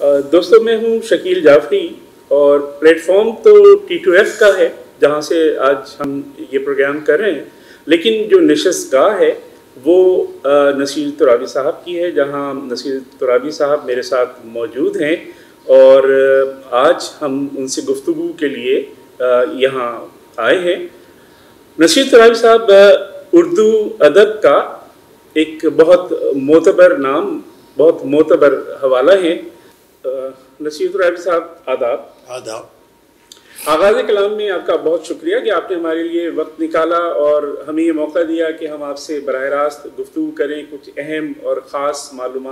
दोस्तों, मैं हूँ शकील जाफरी और प्लेटफॉर्म तो टी टू एफ़ का है, जहाँ से आज हम ये प्रोग्राम कर रहे हैं। लेकिन जो नशस्त गाह है, वो नसीर तुराबी साहब की है, जहाँ नसीर तुराबी साहब मेरे साथ मौजूद हैं और आज हम उनसे गुफ्तु के लिए यहाँ आए हैं। नसीर तुराबी साहब उर्दू अदब का एक बहुत मोतबर नाम, बहुत मोतबर हवाला है। नसीर तुराबी साहब आदाब। आदाब। आगाज़ कलाम में आपका बहुत शुक्रिया कि आपने हमारे लिए वक्त निकाला और हमें ये मौका दिया कि हम आपसे बर रास्त गुफ्तु करें कुछ अहम और ख़ास मालूम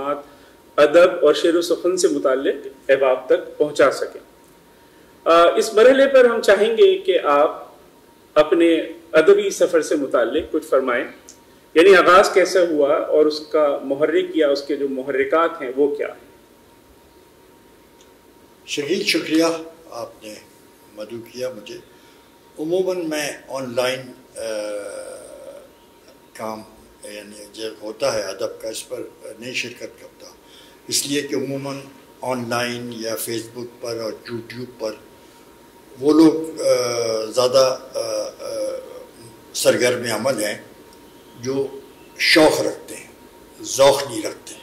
अदब और शेर सुखन से मुतल अहबाब तक पहुँचा सकें। इस मरहले पर हम चाहेंगे कि आप अपने अदबी सफ़र से मुतल कुछ फरमाएँ। यानी आगाज़ कैसे हुआ और उसका महर्रिक या उसके जो महर्रिकात हैं वो क्या है? शकील शुक्रिया आपने मदू किया मुझे। उमूमन मैं ऑनलाइन काम, यानी जब होता है अदब का, इस पर नहीं शिरकत करता। इसलिए कि उमूमन ऑनलाइन या फेसबुक पर और यूट्यूब पर वो लोग ज़्यादा सरगर्म अमल हैं, जो शौक़ रखते हैं, ज़ौक़ नहीं रखते।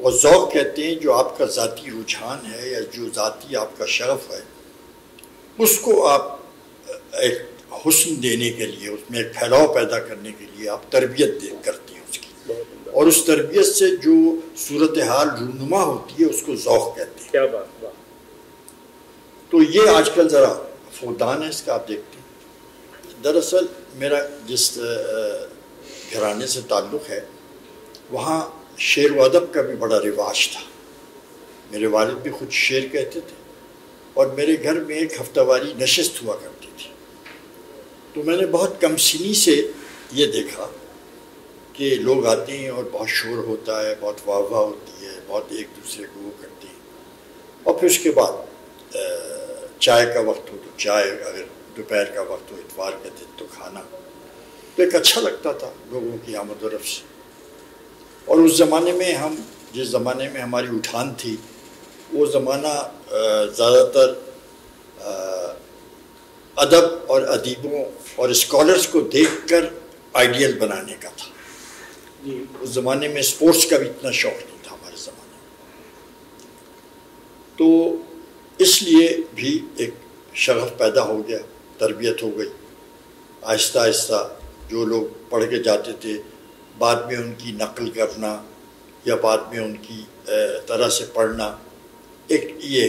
और ज़ौक़ कहते हैं जो आपका ज़ाती रुझान है या जो ज़ाती आपका शरफ़ है उसको आप एक हुस्न देने के लिए उसमें एक फैलाव पैदा करने के लिए आप तरबियत दे करती हैं उसकी। और उस तरबियत से जो सूरत हाल रूनुमा होती है उसको ज़ौक कहते हैं। क्या बात बात तो ये आजकल ज़रा फुदान है इसका आप देखते हैं। दरअसल मेरा जिस घराने से ताल्लुक़ है वहाँ शेर व अदब का भी बड़ा रिवाज था। मेरे वालिद भी खुद शेर कहते थे और मेरे घर में एक हफ्तावारी नशस्त हुआ करती थी। तो मैंने बहुत कम सीनी से ये देखा कि लोग आते हैं और बहुत शोर होता है, बहुत वाह वाह होती है, बहुत एक दूसरे को वो करते हैं। और फिर उसके बाद चाय का वक्त हो तो चाय, अगर दोपहर का वक्त हो, इतवार का दिन तो खाना। तो एक अच्छा लगता था लोगों की आमद से। और उस ज़माने में हम जिस ज़माने में हमारी उठान थी वो ज़माना ज़्यादातर अदब और अदीबों और स्कॉलर्स को देखकर आइडियल बनाने का था। उस ज़माने में स्पोर्ट्स का भी इतना शौक नहीं था हमारे ज़माने में। तो इसलिए भी एक शगफ पैदा हो गया तरबियत हो गई। आहिस्ता आहिस्ता जो लोग पढ़ के जाते थे बाद में उनकी नकल करना या बाद में उनकी तरह से पढ़ना, एक ये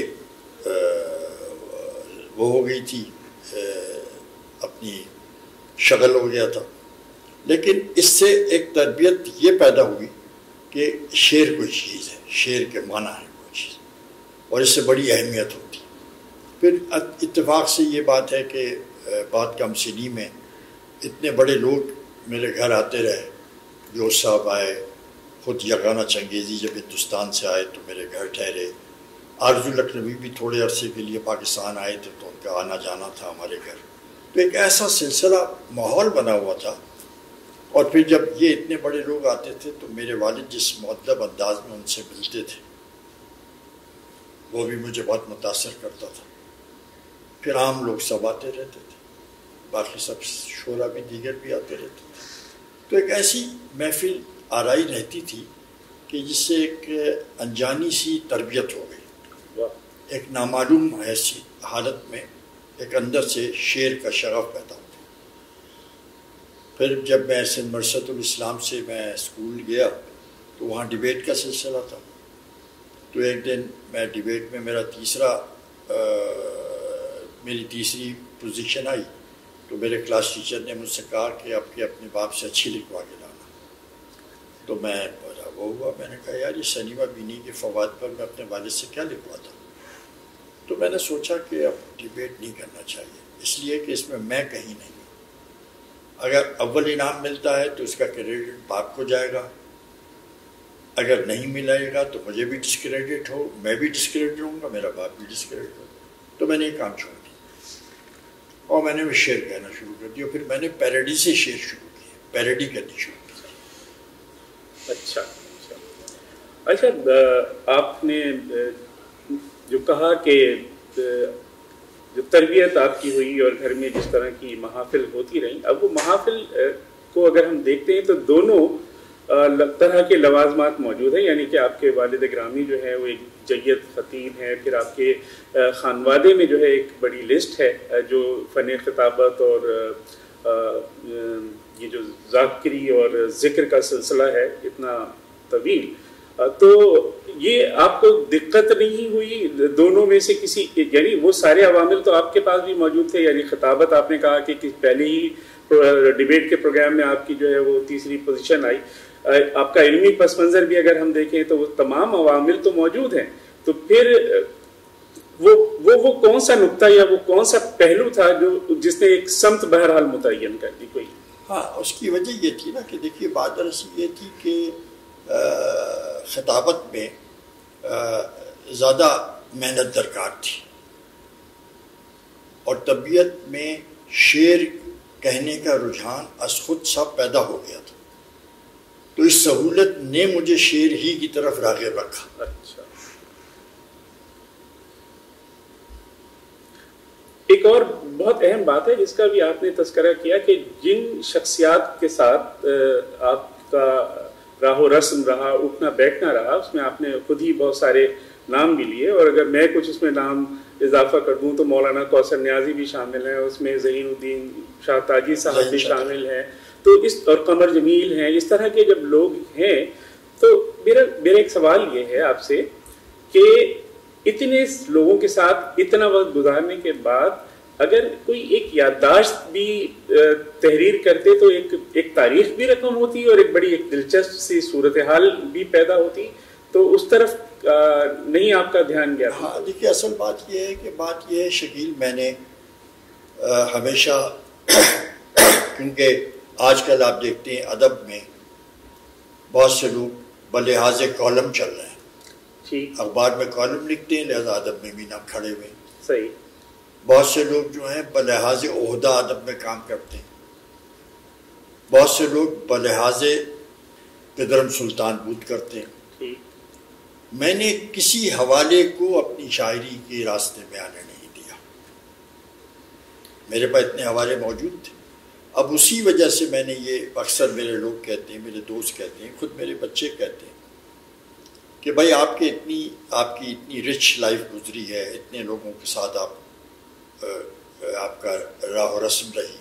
वो हो गई थी अपनी शक्ल हो गया था। लेकिन इससे एक तरबियत ये पैदा हुई कि शेर कोई चीज़ है, शेर के माना है कोई चीज़, और इससे बड़ी अहमियत होती। फिर इत्तेफाक से ये बात है कि बात कम सिनी में इतने बड़े लोग मेरे घर आते रहे जो साहब आए, खुद यगाना चंगेज़ी जब हिंदुस्तान से आए तो मेरे घर ठहरे। आरज़ू लखनवी भी थोड़े अरसे के लिए पाकिस्तान आए थे तो उनका आना जाना था हमारे घर। तो एक ऐसा सिलसिला माहौल बना हुआ था। और फिर जब ये इतने बड़े लोग आते थे तो मेरे वालिद जिस मतलब अंदाज में उनसे मिलते थे, वो भी मुझे बहुत मुतासर करता था। फिर आम लोग सब आते रहते थे। बाकी सब शोरा भी, दीगर भी आते रहते तो एक ऐसी महफिल आरई रहती थी कि जिससे एक अनजानी सी तरबियत हो गई। एक नामालूम ऐसी हालत में एक अंदर से शेर का शरफ पैदा होता फिर जब मैं सिंध मरसतुलस्लाम से मैं स्कूल गया तो वहाँ डिबेट का सिलसिला था। तो एक दिन मैं डिबेट में मेरा तीसरा आ, मेरी तीसरी पोजीशन आई। तो मेरे क्लास टीचर ने मुझसे कहा कि आपके अपने बाप से अच्छी लिखवा के लाना। तो मैं वो हुआ, मैंने कहा, यार, ये शनिवा बीनी के फवाद पर मैं अपने वालिद से क्या लिखवाता? तो मैंने सोचा कि अब डिबेट नहीं करना चाहिए, इसलिए कि इसमें मैं कहीं नहीं हूँ। अगर अव्वल इनाम मिलता है तो इसका क्रेडिट बाप को जाएगा। अगर नहीं मिलेगा तो मुझे भी डिस्क्रेडिट हो, मैं भी डिस्क्रेडिट होऊँगा मेरा बाप भी डिस्क्रेडिट हो। तो मैंने ये काम छोड़ और मैंने भी शेयर कहना शुरू कर दिया, फिर मैंने पैरडी से शेयर शुरू किया पैरडी करनी शुरू की। अच्छा अच्छा। आपने जो कहा कि जो तरबियत आपकी हुई और घर में जिस तरह की महाफिल होती रही, अब वो महाफिल को अगर हम देखते हैं तो दोनों तरह के लवाजमात मौजूद हैं, यानी कि आपके वालद ग्रामी जो है वो एक जैद ख़तीब है, फिर आपके खानवादे में जो है एक बड़ी लिस्ट है जो फ़न खिताबत और ये जो जाकरी और ज़िक्र का सिलसिला है, इतना तवील। तो ये आपको दिक्कत नहीं हुई दोनों में से किसी, यानी वो सारे अवामिल तो आपके पास भी मौजूद थे, यानी खिताबत आपने कहा कि पहले ही डिबेट के प्रोग्राम में आपकी जो है वो तीसरी पोजीशन आई। आपका इलमी पस मंज़र भी अगर हम देखें तो वो तमाम अवामिल तो मौजूद हैं। तो फिर वो वो वो कौन सा नुकता या वो कौन सा पहलू था जो, जिसने एक समत बहरहाल मुतन कर दी कोई? हाँ उसकी वजह ये थी ना कि देखिए बात दरअसल ये थी कि खिताबत में ज़्यादा मेहनत दरकार थी। और तबीयत में शेर कहने का रुझान अस खुद सब पैदा हो गया था। तो इस सहूलत ने मुझे शेर ही की तरफ़ रागब रखा। अच्छा। एक और बहुत अहम बात है जिसका भी आपने तस्करा किया कि जिन शख्सियात के साथ आपका राहो रस्म रहा उठना बैठना रहा उसमें आपने खुद ही बहुत सारे नाम भी लिए और अगर मैं कुछ उसमें नाम इजाफा कर दूँ तो मौलाना कौसर न्याजी भी शामिल हैं उसमें जहीनुद्दीन शाह ताजी साहब भी शामिल हैं। तो इस और कमर जमील हैं इस तरह के जब लोग हैं तो मेरा मेरा एक सवाल ये है आपसे कि इतने लोगों के साथ इतना वक्त गुजारने के बाद अगर कोई एक याददाश्त भी तहरीर करते तो एक एक तारीख भी रकम होती और एक बड़ी एक दिलचस्प सी सूरत हाल भी पैदा होती तो उस तरफ़ नहीं आपका ध्यान गया? हाँ देखिए असल बात यह है कि बात यह है शकील मैंने आ, हमेशा क्योंकि आजकल आप देखते हैं अदब में बहुत से लोग बलिहाज कॉलम चल रहे हैं। अखबार में कॉलम लिखते हैं लिहाजा अदब में भी ना खड़े हुए। सही। बहुत से लोग जो हैं बलिहाज अहदा अदब में काम करते हैं। बहुत से लोग बलिहाज पिदरम सुल्तान बूत करते हैं। मैंने किसी हवाले को अपनी शायरी के रास्ते में आने नहीं दिया। मेरे पास इतने हवाले मौजूद थे। अब उसी वजह से मैंने ये अक्सर मेरे लोग कहते हैं, मेरे दोस्त कहते हैं, खुद मेरे बच्चे कहते हैं कि भाई आपके इतनी, आपकी इतनी रिच लाइफ गुजरी है, इतने लोगों के साथ आप आपका राह रस्म रही,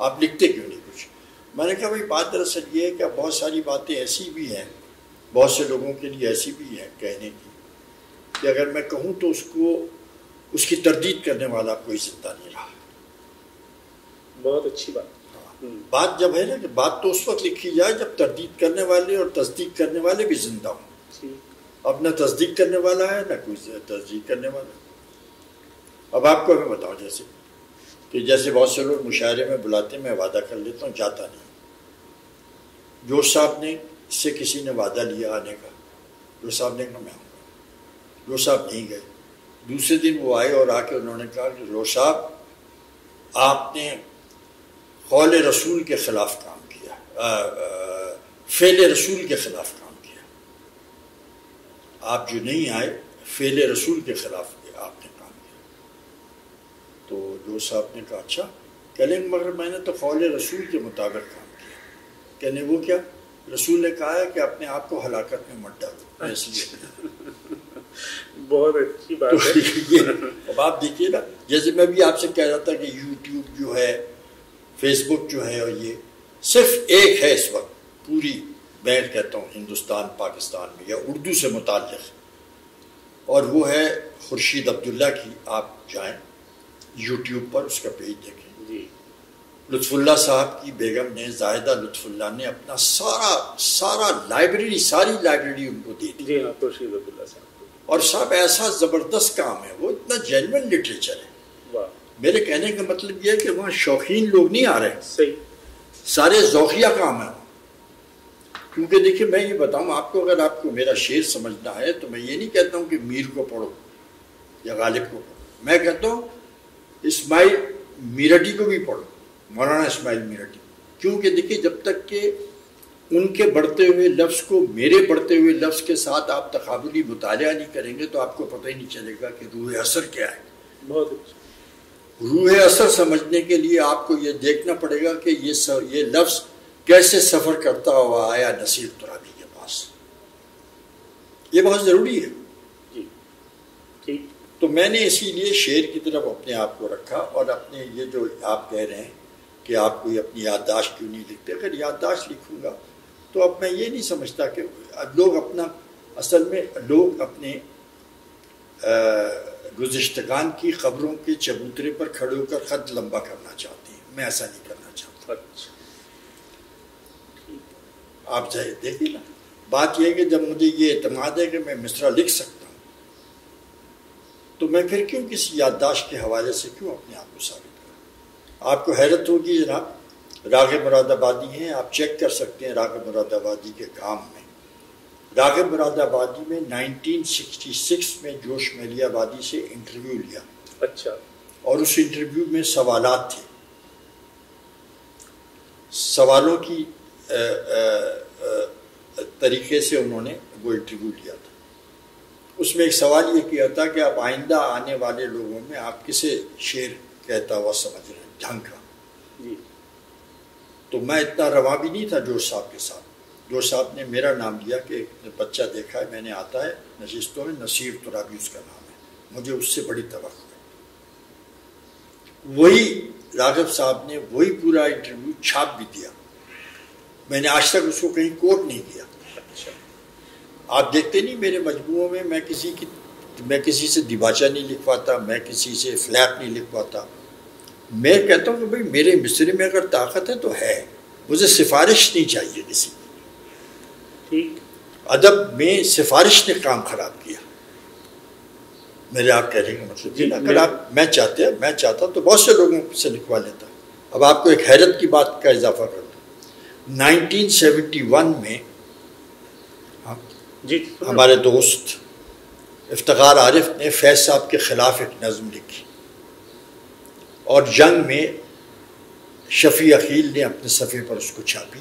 आप लिखते क्यों नहीं कुछ मैंने कहा, भाई, बात दरअसल ये है कि बहुत सारी बातें ऐसी भी हैं, बहुत से लोगों के लिए ऐसी भी हैं कहने की, कि अगर मैं कहूँ तो उसको, उसकी तरदीद करने वाला कोई ज़िंदा नहीं रहा बहुत अच्छी बात। बात जब है ना कि बात तो उस वक्त लिखी जाए जब तरदीद करने वाले और तस्दीक करने वाले भी ज़िंदा हों। अब ना तस्दीक करने वाला है ना कोई तस्दीक करने वाला अब आपको मैं बताऊँ जैसे कि जैसे बहुत से लोग मुशायरे में बुलाते मैं वादा कर लेता हूँ जाता नहीं। जोश साहब ने इससे किसी ने वादा लिया आने का। जो साहब ने कहा मैं आऊँगा। जो साहब नहीं गए। दूसरे दिन वो आए और आके उन्होंने कहा कि रो साहब आपने कौल रसूल के ख़िलाफ़ काम किया। फ़ेल रसूल के ख़िलाफ़ काम किया। आप जो नहीं आए फ़ेल रसूल के ख़िलाफ़ आपने काम किया। तो जो साहब ने कहा अच्छा कह मगर मैंने तो कौल रसूल के मुताबिक काम किया। कहने वो क्या? रसूल ने कहा है कि अपने आप को हलाकत में मत डालो। इसलिए। बहुत अच्छी बात तो है ये अब आप देखिए ना जैसे मैं भी आपसे कह रहा था कि यूट्यूब जो है फेसबुक जो है और ये सिर्फ़ एक है इस वक्त। पूरी मैं कहता हूँ हिंदुस्तान पाकिस्तान में या उर्दू से मुतल और वो है खुर्शीद अब्दुल्ला की आप जाएँ यूट्यूब पर उसका पेज देखें। लुत्फुल्ला साहब की बेगम ने जायदा लुत्फुल्ला ने अपना सारा सारा लाइब्रेरी सारी लाइब्रेरी उनको दे दी। थी जी हाँ साहब। और साहब ऐसा ज़बरदस्त काम है वो इतना जेनवन लिटरेचर है। मेरे कहने का मतलब यह है कि वहाँ शौकीन लोग नहीं आ रहे सही। सारे जौकिया काम है। क्योंकि देखिए मैं ये बताऊँ आपको अगर आपको मेरा शेर समझना है तो मैं ये नहीं कहता हूँ कि मीर को पढ़ो या गालिब को पढ़ो। मैं कहता हूँ इस्माइल मीरडी को भी पढ़ो मौलाना इसमाइल मेरठी। क्योंकि देखिए जब तक के उनके बढ़ते हुए लफ्ज़ को मेरे बढ़ते हुए लफ्ज़ के साथ आप तकाबली मुताल नहीं करेंगे तो आपको पता ही नहीं चलेगा कि रूह असर क्या है। बहुत अच्छा। रूह असर समझने के लिए आपको ये देखना पड़ेगा कि ये स, ये लफ्ज़ कैसे सफ़र करता हुआ आया नसीर तुराबी के पास। ये बहुत ज़रूरी है। जी। ठीक। तो मैंने इसीलिए शेर की तरफ़ अपने आप को रखा और अपने ये जो आप कह रहे हैं कि आप कोई अपनी याददाश्त क्यों नहीं लिखते अगर याददाश्त लिखूँगा तो अब मैं ये नहीं समझता कि लोग अपना असल में लोग अपने गुज्तगान की खबरों के चबूतरे पर खड़े होकर ख़त लंबा करना चाहती हैं। मैं ऐसा नहीं करना चाहता। अच्छा। आप चाहे देखिए ना बात यह है कि जब मुझे ये अतमाद है कि मैं मिसरा लिख सकता हूँ तो मैं फिर क्यों किसी याददाश्त के हवाले से क्यों अपने आप को साबित करूँ? आपको हैरत होगी जनाब। राग मुरादाबादी हैं आप चेक कर सकते हैं राग मुरादाबादी के काम में। राग मुरादाबादी में 1966 में जोश मेलियाबादी से इंटरव्यू लिया। अच्छा। और उस इंटरव्यू में सवालात थे। सवालों की आ, आ, आ, तरीके से उन्होंने वो इंटरव्यू लिया था। उसमें एक सवाल ये किया था कि आप आइंदा आने वाले लोगों में आप किसे शेर कहता हुआ समझ रहे हैं? ढंग का तो मैं इतना रवा भी नहीं था जोश साहब के साथ। जोश साहब ने मेरा नाम लिया कि एक बच्चा देखा है मैंने आता है नशिस्तों में नसीर तुराबी उसका नाम है। मुझे उससे बड़ी तो है। वही राघव साहब ने वही पूरा इंटरव्यू छाप भी दिया। मैंने आज तक उसको कहीं कोट नहीं किया। अच्छा। आप देखते नहीं मेरे मजबूओं में मैं किसी की मैं किसी से दिबाचा नहीं लिख पाता मैं किसी से फ्लैप नहीं लिख पाता। मैं कहता हूँ कि भाई मेरे मिस्री में अगर ताकत है तो है। मुझे सिफारिश नहीं चाहिए किसी की। ठीक। अदब में सिफारिश ने काम खराब किया। मेरे आप कहने का मतलब जी, जी अगर आप मैं चाहते हैं मैं चाहता तो बहुत से लोगों से लिखवा लेता। अब आपको एक हैरत की बात का इजाफा कर दूँ। 1971 में हम जी हमारे दोस्त इफ्तार आरिफ ने फैज साहब के ख़िलाफ़ एक नज़म लिखी। और जंग में शफ़ी अकील ने अपने सफ़े पर उसको छापी।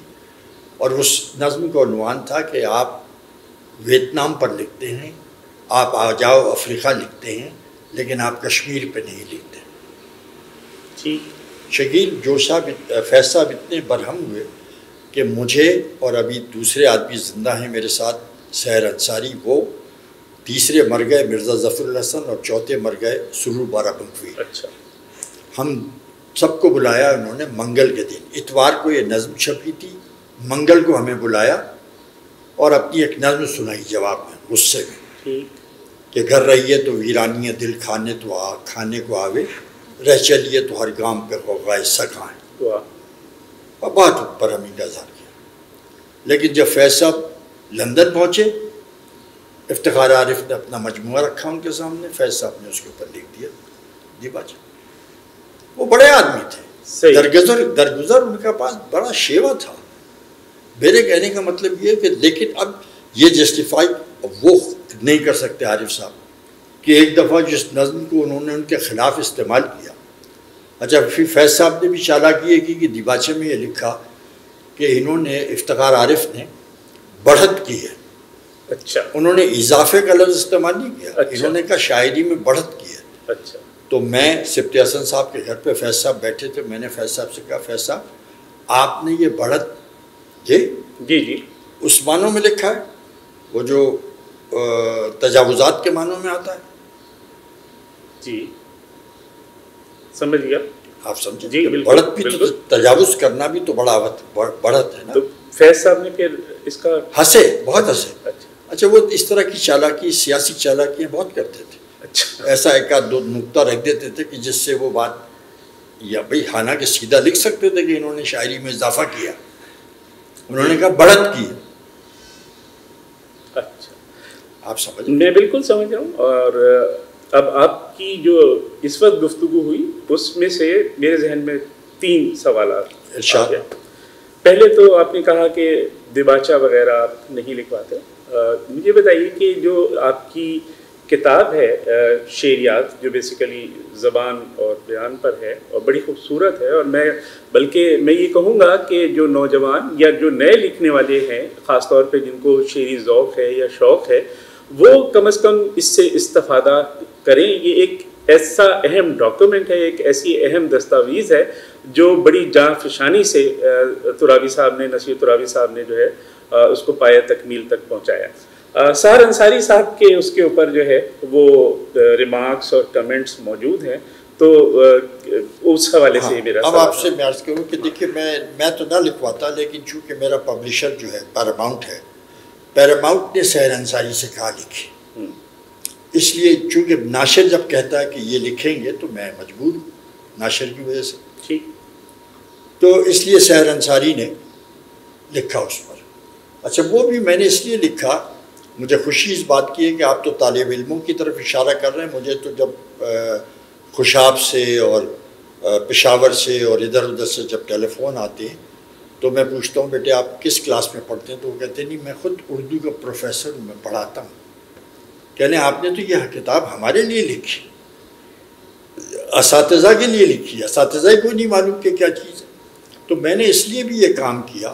और उस नज़म को उनवान था कि आप वियतनाम पर लिखते हैं आप आ जाओ अफ्रीका लिखते हैं लेकिन आप कश्मीर पर नहीं लिखते। ठीक शकील जो साहब फैज साहब इतने बरहम हुए कि मुझे और अभी दूसरे आदमी ज़िंदा हैं मेरे साथ सहर अंसारी वो तीसरे मर गए मिर्ज़ा ज़फ़रुल हसन और चौथे मर गए सुरू बाराबंकवी अच्छा। हम सबको बुलाया उन्होंने मंगल के दिन। इतवार को ये नज़म छपी थी मंगल को हमें बुलाया और अपनी एक नज़म सुनाई जवाब में गुस्से में कि घर रहिए तो वीरानी दिल खाने तो आ खाने को आवे रह चलिए तो हर गाँव पे होगा सकाएँ वाह। और बात ऊपर हम इंतज़ार किया। लेकिन जब फैज साहब लंदन पहुँचे इफ्तार आरिफ ने अपना मजमू रखा उनके सामने फैज साहब ने उसके ऊपर लिख दिया दीबाजा वो बड़े आदमी थे। दरगुजर दरगुजर उनके पास बड़ा शेवा था। मेरे कहने का मतलब ये है कि लेकिन अब ये जस्टिफाई वो नहीं कर सकते आरिफ साहब कि एक दफ़ा जिस नज़म को उन्होंने उनके ख़िलाफ़ इस्तेमाल किया। अच्छा फिर फैज साहब ने भी चालाकी ये की कि दिबाचे में ये लिखा कि इन्होंने इफ्तार आरिफ ने बढ़त की है। अच्छा। उन्होंने इजाफे का लफ्ज़ इस्तेमाल नहीं किया अच्छा। इन्होंने कहा शायरी में बढ़त की है। अच्छा। तो मैं सिप्त हसन साहब के घर पे फैज साहब बैठे थे मैंने फैज साहब से कहा फैज साहब आपने ये बढ़त ये जी जी। उस मानों में लिखा है? वो जो तजावज़ात के मानों में आता है। जी। समझ गया। आप समझे? जी, बढ़त भी तो। तजावुज करना भी तो बड़ा बढ़त है ना? तो फैज साहब ने फिर इसका हंसे बहुत हंसे। अच्छा। अच्छा वो इस तरह की चालाकी सियासी चालाकियाँ बहुत करते थे। अच्छा। ऐसा एक आध दो नुक्ता रख देते थे कि जिससे वो बात या भाई हालाँकि सीधा लिख सकते थे कि इन्होंने शायरी में इजाफा किया। उन्होंने कहा बढ़त की। अच्छा। आप समझ मैं बिल्कुल समझ रहा हूँ और अब आपकी जो इस वक्त गुफ्तगु हुई उसमें से मेरे जहन में तीन सवाल पहले तो आपने कहा कि दिबाचा वगैरह आप नहीं लिखवाते। मुझे बताइए कि जो आपकी किताब है शेरियात जो बेसिकली ज़बान और बयान पर है, और बड़ी खूबसूरत है, और मैं, बल्कि मैं ये कहूँगा कि जो नौजवान या जो नए लिखने वाले हैं ख़ास तौर पे जिनको शेरी ज़ौक़ है या शौक़ है, वो कम अज़ कम इससे इस्तफ़ादा करें। ये एक ऐसा अहम डॉक्यूमेंट है, एक ऐसी अहम दस्तावेज़ है, जो बड़ी जाँ फिशानी से तुरावी साहब ने, नसीर तुरावी साहब ने जो है उसको पाया, तकमील तक पहुँचाया। सार अंसारी साहब के उसके ऊपर जो है वो रिमार्क्स और कमेंट्स मौजूद हैं। तो उस हवाले हाँ, से मेरा अब आपसे मैं अर्ज़ करूँ कि देखिए मैं मैं तो ना लिखवाता लेकिन चूँकि मेरा पब्लिशर जो है पैरामाउंट है पैरामाउंट ने सहर अंसारी से कहा लिखी। हम्म। इसलिए चूँकि नाशर जब कहता है कि ये लिखेंगे तो मैं मजबूर हूँ नाशर की वजह से। ठीक। तो इसलिए सहर अंसारी ने लिखा उस पर। अच्छा वो भी मैंने इसलिए लिखा मुझे खुशी इस बात की है कि आप तो तालब इलमों की तरफ़ इशारा कर रहे हैं। मुझे तो जब खुशाब से और पेशावर से और इधर उधर से जब टेलीफोन आते हैं तो मैं पूछता हूँ, बेटे, आप किस क्लास में पढ़ते हैं? तो वो कहते हैं, नहीं, मैं ख़ुद उर्दू का प्रोफेसर हूँ मैं पढ़ाता हूँ। कहने आपने तो यह किताब हमारे लिए लिखी इस के लिए लिखी इस को नहीं मालूम कि क्या चीज़ है? तो मैंने इसलिए भी ये काम किया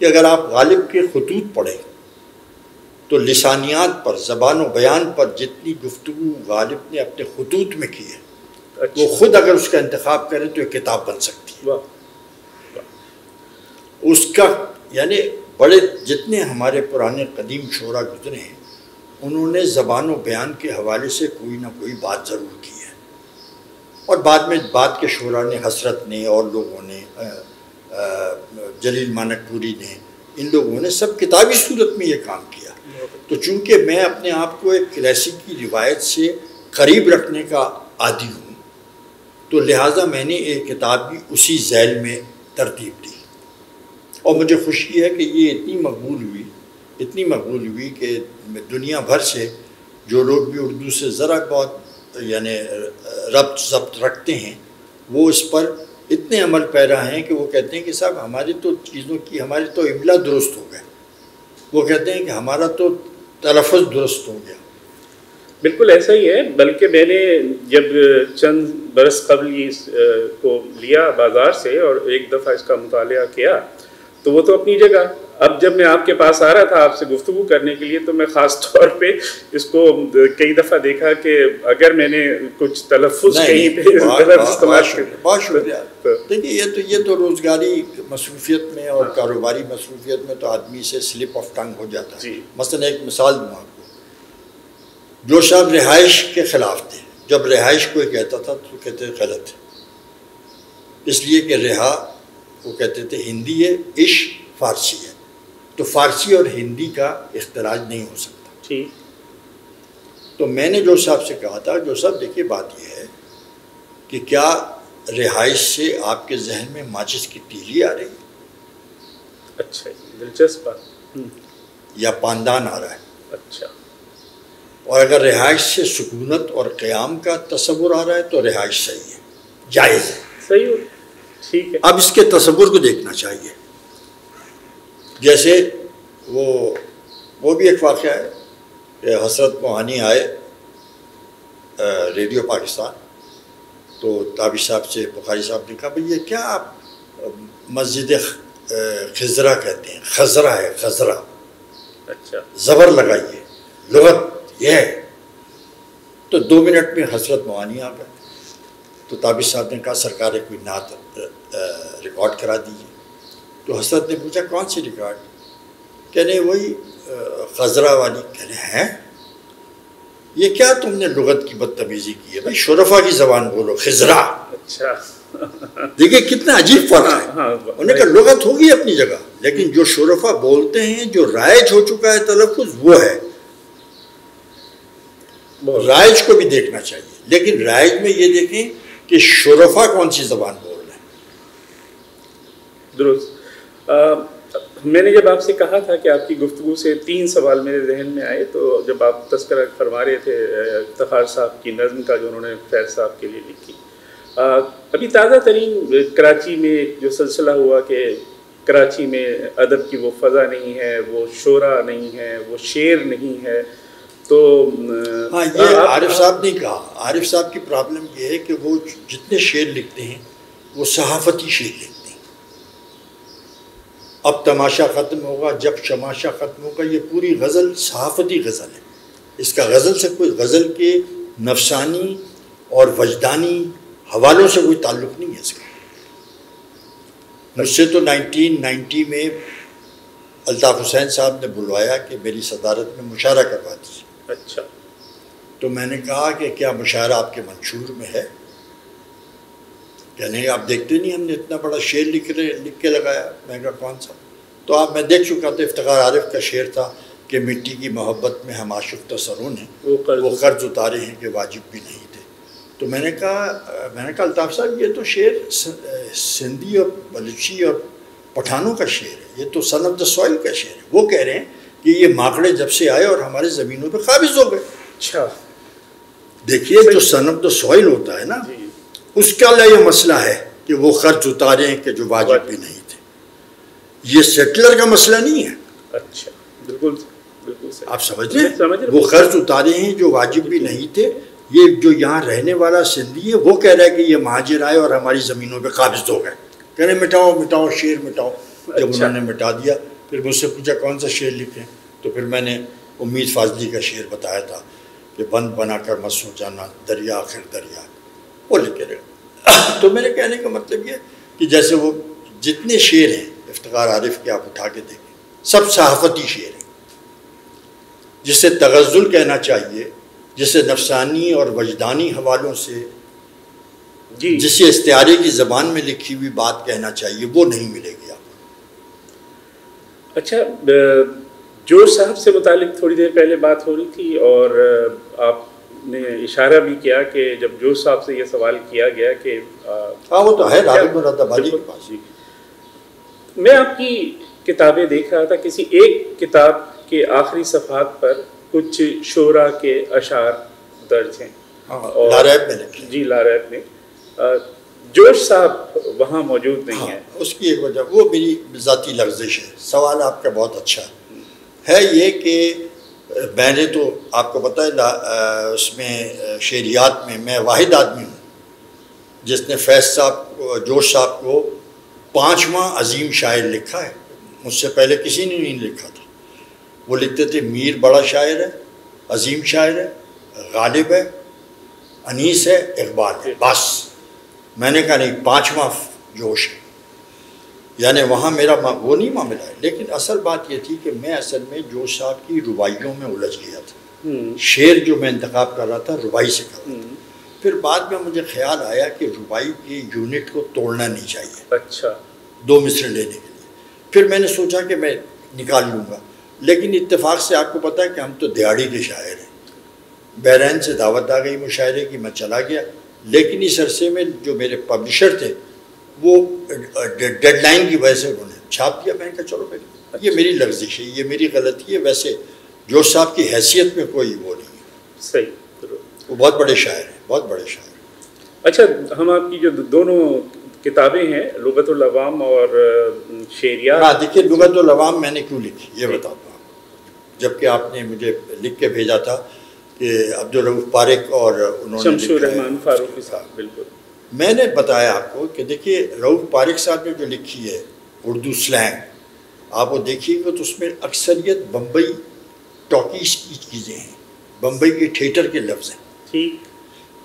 कि अगर आप गालिब के खतूत पढ़ें तो लसानियात पर ज़बान बयान पर जितनी गुफ्तु गालिब ने अपने खतूत में की है अच्छा। वो ख़ुद अगर उसका इंतखब करें तो एक किताब बन सकती है। उसका यानी बड़े जितने हमारे पुराने कदीम शोरा गुजरे हैं उन्होंने ज़बान बयान के हवाले से कोई ना कोई बात ज़रूर की है। और बाद में बाद के शोरा ने हसरत ने और लोगों ने जलील मानकपुरी ने इन लोगों ने सब किताबी सूरत में ये काम किया। तो चूँकि मैं अपने आप को एक क्लासिक रिवायत से करीब रखने का आदि हूँ तो लिहाजा मैंने एक किताब भी उसी जैल में तरतीब दी। और मुझे खुशी है कि ये इतनी मकबूल हुई, इतनी मकबूल हुई कि दुनिया भर से जो लोग भी उर्दू से ज़रा बहुत, यानि रब्त ज़ब्त रखते हैं, वो इस पर इतने अमल पैरा हैं कि वो कहते हैं कि साहब, हमारी तो चीज़ों की, हमारी तो इमला दुरुस्त हो गए। वो कहते हैं कि हमारा तो तलफ़ दुरुस्त हो गया। बिल्कुल ऐसा ही है, बल्कि मैंने जब चंद बरस कबल इस को लिया बाज़ार से और एक दफ़ा इसका मुताल किया तो वो तो अपनी जगह अब जब मैं आपके पास आ रहा था आपसे गुफ्तु करने के लिए तो मैं ख़ास तौर पे इसको कई दफ़ा देखा कि अगर मैंने कुछ तलफ़ कहीं पे बहुत शुक्रिया तो देखिए ये तो ये तो रोज़गारी मसरूफियत में और। कारोबारी मसरूफियत में तो आदमी से स्लिप ऑफ़ टंग हो जाता है। मसलन एक मिसाल दूँ आपको। जो साहब रिहाइश के ख़िलाफ़ थे जब रिहाइश कोई कहता था तो कहते गलत है। इसलिए कि रिहा वो कहते थे हिंदी है इश फारसी है। तो फारसी और हिंदी का इख्तराज नहीं हो सकता। ठीक तो मैंने जो साहब से कहा था जो साहब देखिए बात यह है कि क्या रिहाइश से आपके जहन में माचिस की तीली आ रही है? अच्छा दिलचस्प हम्म। या पानदान आ रहा है? अच्छा। और अगर रिहाइश से सुकूनत और क़्याम का तस्वुर आ रहा है तो रिहाइश सही है जायज़ है। सही ठीक है। अब इसके तस्वुर को देखना चाहिए। जैसे वो वो भी एक वाक़ है कि हसरत मोहानी आए रेडियो पाकिस्तान। तो ताबी साहब से बुखारी साहब ने कहा भाई ये क्या आप मस्जिद खजरा कहते हैं? खजरा है खजरा। अच्छा। ज़बर लगाइए। लगत यह है। तो दो मिनट में हसरत मोहानी आ गए। तो ताबिश साहब ने कहा सरकार कोई नात रिकॉर्ड करा दीजिए तो हसरत ने पूछा कौन सी रिकॉर्ड? कहने वही खजरा वाली। कहने हैं? ये क्या तुमने लगत की बदतमीजी की है? भाई शुरफा की जबान बोलो खजरा। अच्छा। देखिए कितना अजीब फ़र्क है। हाँ, हाँ, उन्हें कहा लगत होगी अपनी जगह लेकिन जो शुरफा बोलते हैं जो राइज हो चुका है तलफुज वो है। राइज को भी देखना चाहिए। लेकिन राइज में ये देखें कि शुरफा कौन सी जबान बोल रहे हैं। दुरुस्त। मैंने जब आपसे कहा था कि आपकी गुफ्तु से तीन सवाल मेरे जहन में आए तो जब आप तस्करा फरमा रहे थे तखार साहब की नज़म का जो उन्होंने फैर साहब के लिए लिखी। आ, अभी ताज़ा तरीन कराची में जो सिलसिला हुआ कि कराची में अदब की वो फ़ज़ा नहीं है वो शोरा नहीं है वो शेर नहीं है तो हाँ ये आरिफ साहब ने कहा आरिफ साहब की प्रॉब्लम ये है कि वो जितने शेर लिखते हैं वो सहाफती शेर लिखते हैं। अब तमाशा ख़त्म होगा जब शमाशा ख़त्म होगा ये पूरी गज़ल सहाफती गज़ल है। इसका गज़ल से कोई गज़ल के नफसानी और वजदानी हवालों से कोई ताल्लुक़ नहीं है इसका। मुझसे तो 1990 में अल्ताफ़ हुसैन साहब ने बुलवाया कि मेरी सदारत में मुशारा करवा दीजिए। अच्छा। तो मैंने कहा कि क्या मुशारा आपके मंशूर में है? क्या नहीं आप देखते नहीं हमने इतना बड़ा शेर लिख रहे लिख के लगाया? मैं कहा कौन सा? तो आप मैं देख चुका था इफ्तार आरिफ का शेर था कि मिट्टी की मोहब्बत में हम आशुक तसरून हैं वो कर्ज वो कर्ज उतारे हैं कि वाजिब भी नहीं थे। तो मैंने कहा मैंने कहा अल्ताफ़ साहब ये तो शेर सिंधी और बलूची और पठानों का शेर है ये तो सन ऑफ़ द सॉइल का शेर है। वो कह रहे हैं कि ये माकड़े जब से आए और हमारे ज़मीनों पर काबिज हो गए। अच्छा। देखिए जो सन ऑफ़ द सॉइल होता है ना उसका लिए ये मसला है कि वो खर्च उतारे हैं कि जो वाजिब भी नहीं थे। ये सेटलर का मसला नहीं है। अच्छा बिल्कुल बिल्कुल आप समझ रहे वो खर्च उतारे हैं जो वाजिब भी नहीं थे। ये जो यहाँ रहने वाला सिंधी है वो कह रहा है कि ये महाजिर आए और हमारी ज़मीनों पे काबिज हो गए। कह रहे मिटाओ मिटाओ शेर मिटाओ। जब अच्छा। उन्होंने मिटा दिया फिर मुझसे पूछा कौन सा शेर लिखें? तो फिर मैंने उम्मीद फाजली का शेर बताया था कि बंद बनाकर मत सो जाना दरिया आखिर दरिया। वो लिखे रहे। तो मेरे कहने का मतलब ये कि जैसे वो जितने शेर हैं इफ्तार आरिफ के आप उठा के देखें सब सहाफती शेर हैं। जिसे तगज़ुल कहना चाहिए जिसे नफसानी और वजदानी हवालों से जी। जिसे इस्तारे की ज़बान में लिखी हुई बात कहना चाहिए वो नहीं मिलेगी आपको। अच्छा जोश साहब से मुतालिक थोड़ी देर पहले बात हो रही थी और अ, आपने इशारा भी किया कि जब जोश साहब से ये सवाल किया गया कि हाँ वो तो है। मैं आपकी किताबें देख रहा था किसी एक किताब के आखिरी सफ़ात पर कुछ शोरा के अशार दर्ज हैं। हाँ और- लारैब में जी लारैब में। जोश साहब वहाँ मौजूद नहीं हाँ, है। उसकी एक वजह वो मेरी ज़ाती लफ्जिश है। सवाल आपका बहुत अच्छा है। है ये कि मैंने तो आपको पता है उसमें शेरियात में मैं वाहिद आदमी हूँ। जिसने फैज़ साहब जोश साहब को पाँचवा अजीम शायर लिखा है। मुझसे पहले किसी ने नहीं लिखा था। वो लिखते थे, मीर बड़ा शायर है, अजीम शायर है, गालिब है, अनीस है, इकबाल है, बस। मैंने कहा, नहीं, पाँचवा जोश है। यानी वहाँ मेरा वो नहीं मामला है। लेकिन असल बात ये थी कि मैं असल में जोश साहब की रुबाइयों में उलझ गया था। हम्म, शेर जो मैं इंतखब कर रहा था रुबाई से कर रहा था। हम्म, फिर बाद में मुझे ख्याल आया कि रुबाई के यूनिट को तोड़ना नहीं चाहिए। अच्छा। दो मिसरे लेने के लिए। फिर मैंने सोचा कि मैं निकाल लूँगा। लेकिन इत्तेफाक से आपको पता है कि हम तो दिहाड़ी के शायर हैं। बहरैन से दावत आ गई मुशायरे की मैं चला गया। लेकिन इस अरसे में जो मेरे पब्लिशर थे वो डेडलाइन की वजह से उन्होंने छाप दिया मैंने कहा चलो मेरी ये मेरी लफ्जिश है ये मेरी गलती है वैसे जोश साहब की हैसियत में कोई वो नहीं है। सही वो बहुत बड़े शायर हैं बहुत बड़े शायर हैं। अच्छा हम आपकी जो दोनों किताबें हैं लुगतुल अवाम और शेरिया। हाँ देखिए लुगत अवाम मैंने क्यों लिखी ये बताता हूँ जबकि आपने मुझे लिख के भेजा था कि अब्दुल रऊफ पारिक और उन्होंने शमशुर रहमान फारूकी साहब बिल्कुल। मैंने बताया आपको कि देखिए रऊफ पारिक साहब ने जो लिखी है उर्दू स्लैंग आप वो देखिएगा तो उसमें अक्सरियत बम्बई टॉकीज की चीज़ें हैं। बम्बई के थिएटर के लफ्ज़ हैं। ठीक।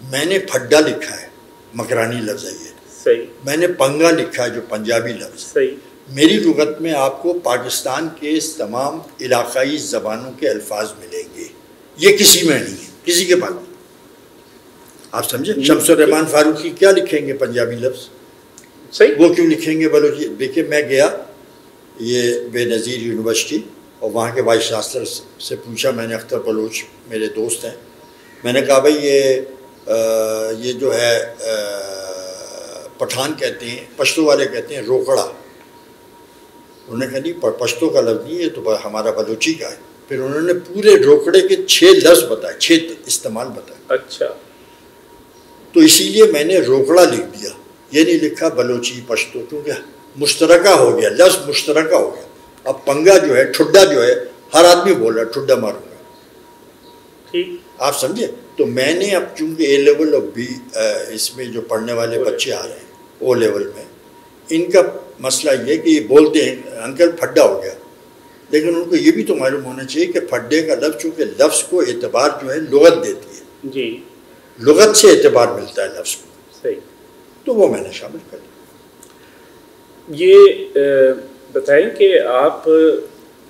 मैंने फड्डा लिखा है मकरानी लफ्ज़ है ये। सही। मैंने पंगा लिखा है जो पंजाबी लफ्ज़ सही। मेरी लुगत में आपको पाकिस्तान के तमाम इलाकई ज़बानों के अल्फाज मिलेंगे। ये किसी में नहीं है किसी के पास नहीं। आप समझे? शमसुर रहमान फारूकी क्या लिखेंगे पंजाबी लफ्ज़? सही। वो क्यों लिखेंगे बलोची देखिए मैं गया ये बेनज़ीर यूनिवर्सिटी और वहाँ के वाइस चांसलर से पूछा मैंने अख्तर बलोच मेरे दोस्त हैं। मैंने कहा भाई ये अ, ये जो है अ, पठान कहते हैं पश्तो वाले कहते हैं रोकड़ा। उन्होंने कहा नहीं पश्तो का लफ्ज़ नहीं है तो हमारा बलोची का है। फिर उन्होंने पूरे रोकड़े के छः लफ्ज़ बताए छः इस्तेमाल बताए। अच्छा। तो इसीलिए मैंने रोकड़ा लिख दिया। ये नहीं लिखा बलोची पश्तो क्योंकि मुश्तरका हो गया लफ्ज़ मुश्तरका हो गया। अब पंगा जो है ठुड्डा जो है हर आदमी बोल रहा है ठुड्डा मारूँगा। ठीक। आप समझे? तो मैंने अब चूँकि ए लेवल और बी इसमें जो पढ़ने वाले बच्चे आ रहे हैं ओ लेवल में इनका मसला ये कि ये बोलते हैं अंकल फड्डा हो गया। लेकिन उनको ये भी तो मालूम होना चाहिए कि फड्डे का लफ्ज़ चूँकि लफ्ज़ को एतबार जो है लगत देती है। जी। लगत से एतबार मिलता है लफ्ज़ को सही। तो वो मैंने शामिल कर लिया ये बताएँ कि आप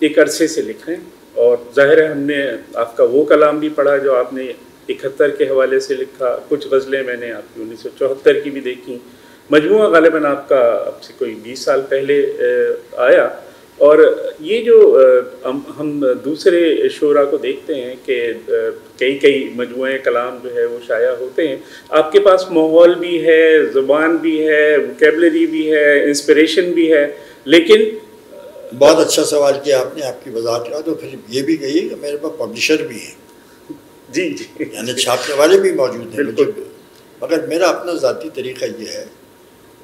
एक अरसे से लिख रहे हैं और ज़ाहिर है हमने आपका वो कलाम भी पढ़ा जो आपने इकहत्तर के हवाले से लिखा। कुछ गज़लें मैंने आपकी उन्नीस सौ चौहत्तर की भी देखी। मजमू गालिबा आपका अब से कोई बीस साल पहले आया। और ये जो हम हम दूसरे शोरा को देखते हैं कि कई कई मजमू कलाम जो है वो शाया होते हैं। आपके पास माहौल भी है ज़ुबान भी है वोकेबलरी भी है इंस्पिरेशन भी है लेकिन बहुत अच्छा सवाल किया आपने आपकी वजाहत किया तो फिर ये भी कही कि मेरे पास पब्लिशर भी हैं। जी जी। यानी छापने वाले भी मौजूद हैं। मगर मेरा अपना ज़ाती तरीक़ा ये है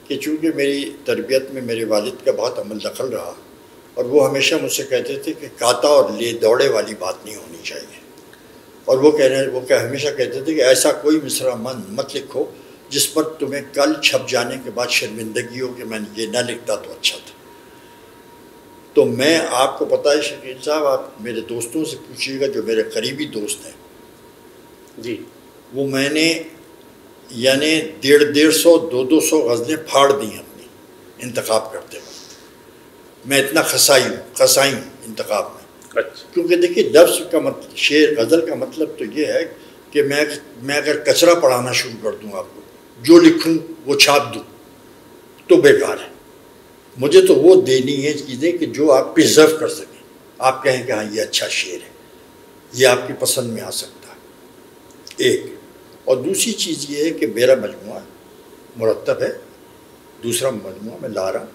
कि चूँकि मेरी तरबियत में मेरे वालिद का बहुत अमल दखल रहा और वो हमेशा मुझसे कहते थे कि काता और ले दौड़े वाली बात नहीं होनी चाहिए। और वो कहने वो कह हमेशा कहते थे कि ऐसा कोई मिसरा मन मत लिखो जिस पर तुम्हें कल छप जाने के बाद शर्मिंदगी हो कि मैंने ये ना लिखता तो अच्छा था। तो मैं आपको पता है शकील साहब आप मेरे दोस्तों से पूछिएगा जो मेरे करीबी दोस्त हैं। जी। वो मैंने यानी डेढ़ डेढ़ सौ दो दो सौ गज़लें फाड़ दी अपनी इंतखब करते हुए मैं इतना खसाई हूँ खसाई हूँ इंतखाब में। अच्छा। क्योंकि देखिए लफ्ज़ का मतलब शेर गज़ल का मतलब तो ये है कि मैं मैं अगर कचरा पढ़ाना शुरू कर दूँ आपको जो लिखूँ वो छाप दूँ तो बेकार है। मुझे तो वो देनी है चीज़ें कि जो आप प्रिजर्व कर सकें। आप कहें कि हाँ ये अच्छा शेर है ये आपकी पसंद में आ सकता है। एक और दूसरी चीज़ ये है कि मेरा मजमू मुरतब है दूसरा मजमू मैं ला रहा हूँ।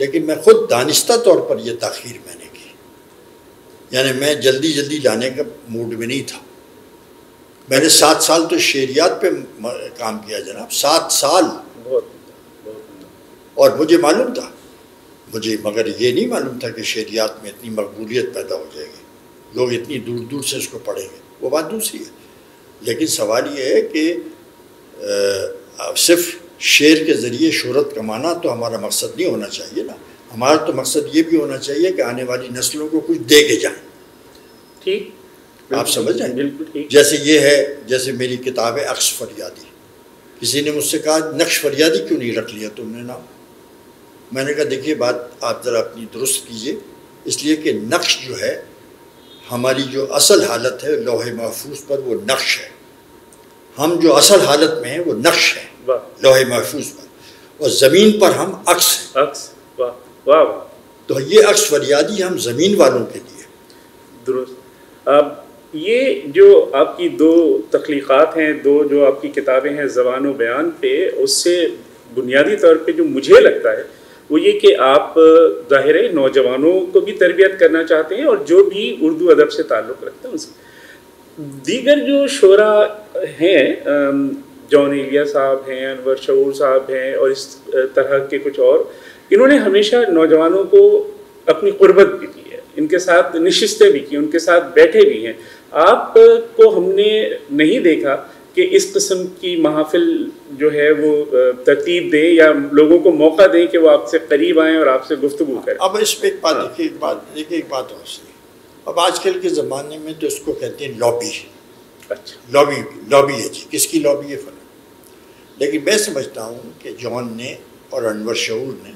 लेकिन मैं खुद दानिस्ता तौर पर यह तखीर मैंने की। यानी मैं जल्दी जल्दी लाने का मूड में नहीं था। मैंने सात साल तो शेरियात पे काम किया जनाब सात साल। और मुझे मालूम था मुझे मगर ये नहीं मालूम था कि शेरियात में इतनी मकबूलियत पैदा हो जाएगी। लोग इतनी दूर दूर से इसको पढ़ेंगे। वो बात दूसरी है। लेकिन सवाल ये है कि सिर्फ़ शेर के ज़रिए शहरत कमाना तो हमारा मकसद नहीं होना चाहिए ना। हमारा तो मकसद ये भी होना चाहिए कि आने वाली नस्लों को कुछ दे के जाए। ठीक। आप समझ जाए? जैसे ये है जैसे मेरी किताब है अक्स फरियादी। किसी ने मुझसे कहा नक्श फरियादी क्यों नहीं रख लिया तुमने नाम मैंने कहा देखिए बात आप ज़रा अपनी दुरुस्त कीजिए। इसलिए कि नक्श जो है हमारी जो असल हालत है लोहे महफूज पर वो नक्श है। हम जो असल हालत में हैं वो नक्श है। लोहे महफूज पर। और ज़मीन पर हम अक्स अक्स वाह वाह तो ये अक्स फरियादी हम ज़मीन वालों के लिए। दुरुस्त। अब ये जो आपकी दो तख्लीक़ात हैं दो जो आपकी किताबें हैं ज़बान बयान पे उससे बुनियादी तौर पे जो मुझे लगता है वो ये कि आप ज़ाहिर नौजवानों को भी तरबियत करना चाहते हैं और जो भी उर्दू अदब से ताल्लुक़ रखते हैं उनसे। दीगर जो शरा हैं जॉन एलिया साहब हैं अनवर शूर साहब हैं और इस तरह के कुछ और इन्होंने हमेशा नौजवानों को अपनी क़ुरबत भी दी है। इनके साथ नशस्तें भी की उनके साथ बैठे भी हैं। आप को हमने नहीं देखा कि इस किस्म की महाफिल जो है वो तरतीब दें या लोगों को मौका दें कि वो आपसे करीब आएँ और आपसे गुफ्तु करें। अब इस पर एक बात हाँ। देखिए एक बात देखिए एक बात और अब आजकल के ज़माने में तो इसको कहते हैं लॉबी। अच्छा। लॉबी लॉबी है जी। किसकी लॉबी है फल लेकिन मैं समझता हूँ कि जॉन ने और अनवर शूर ने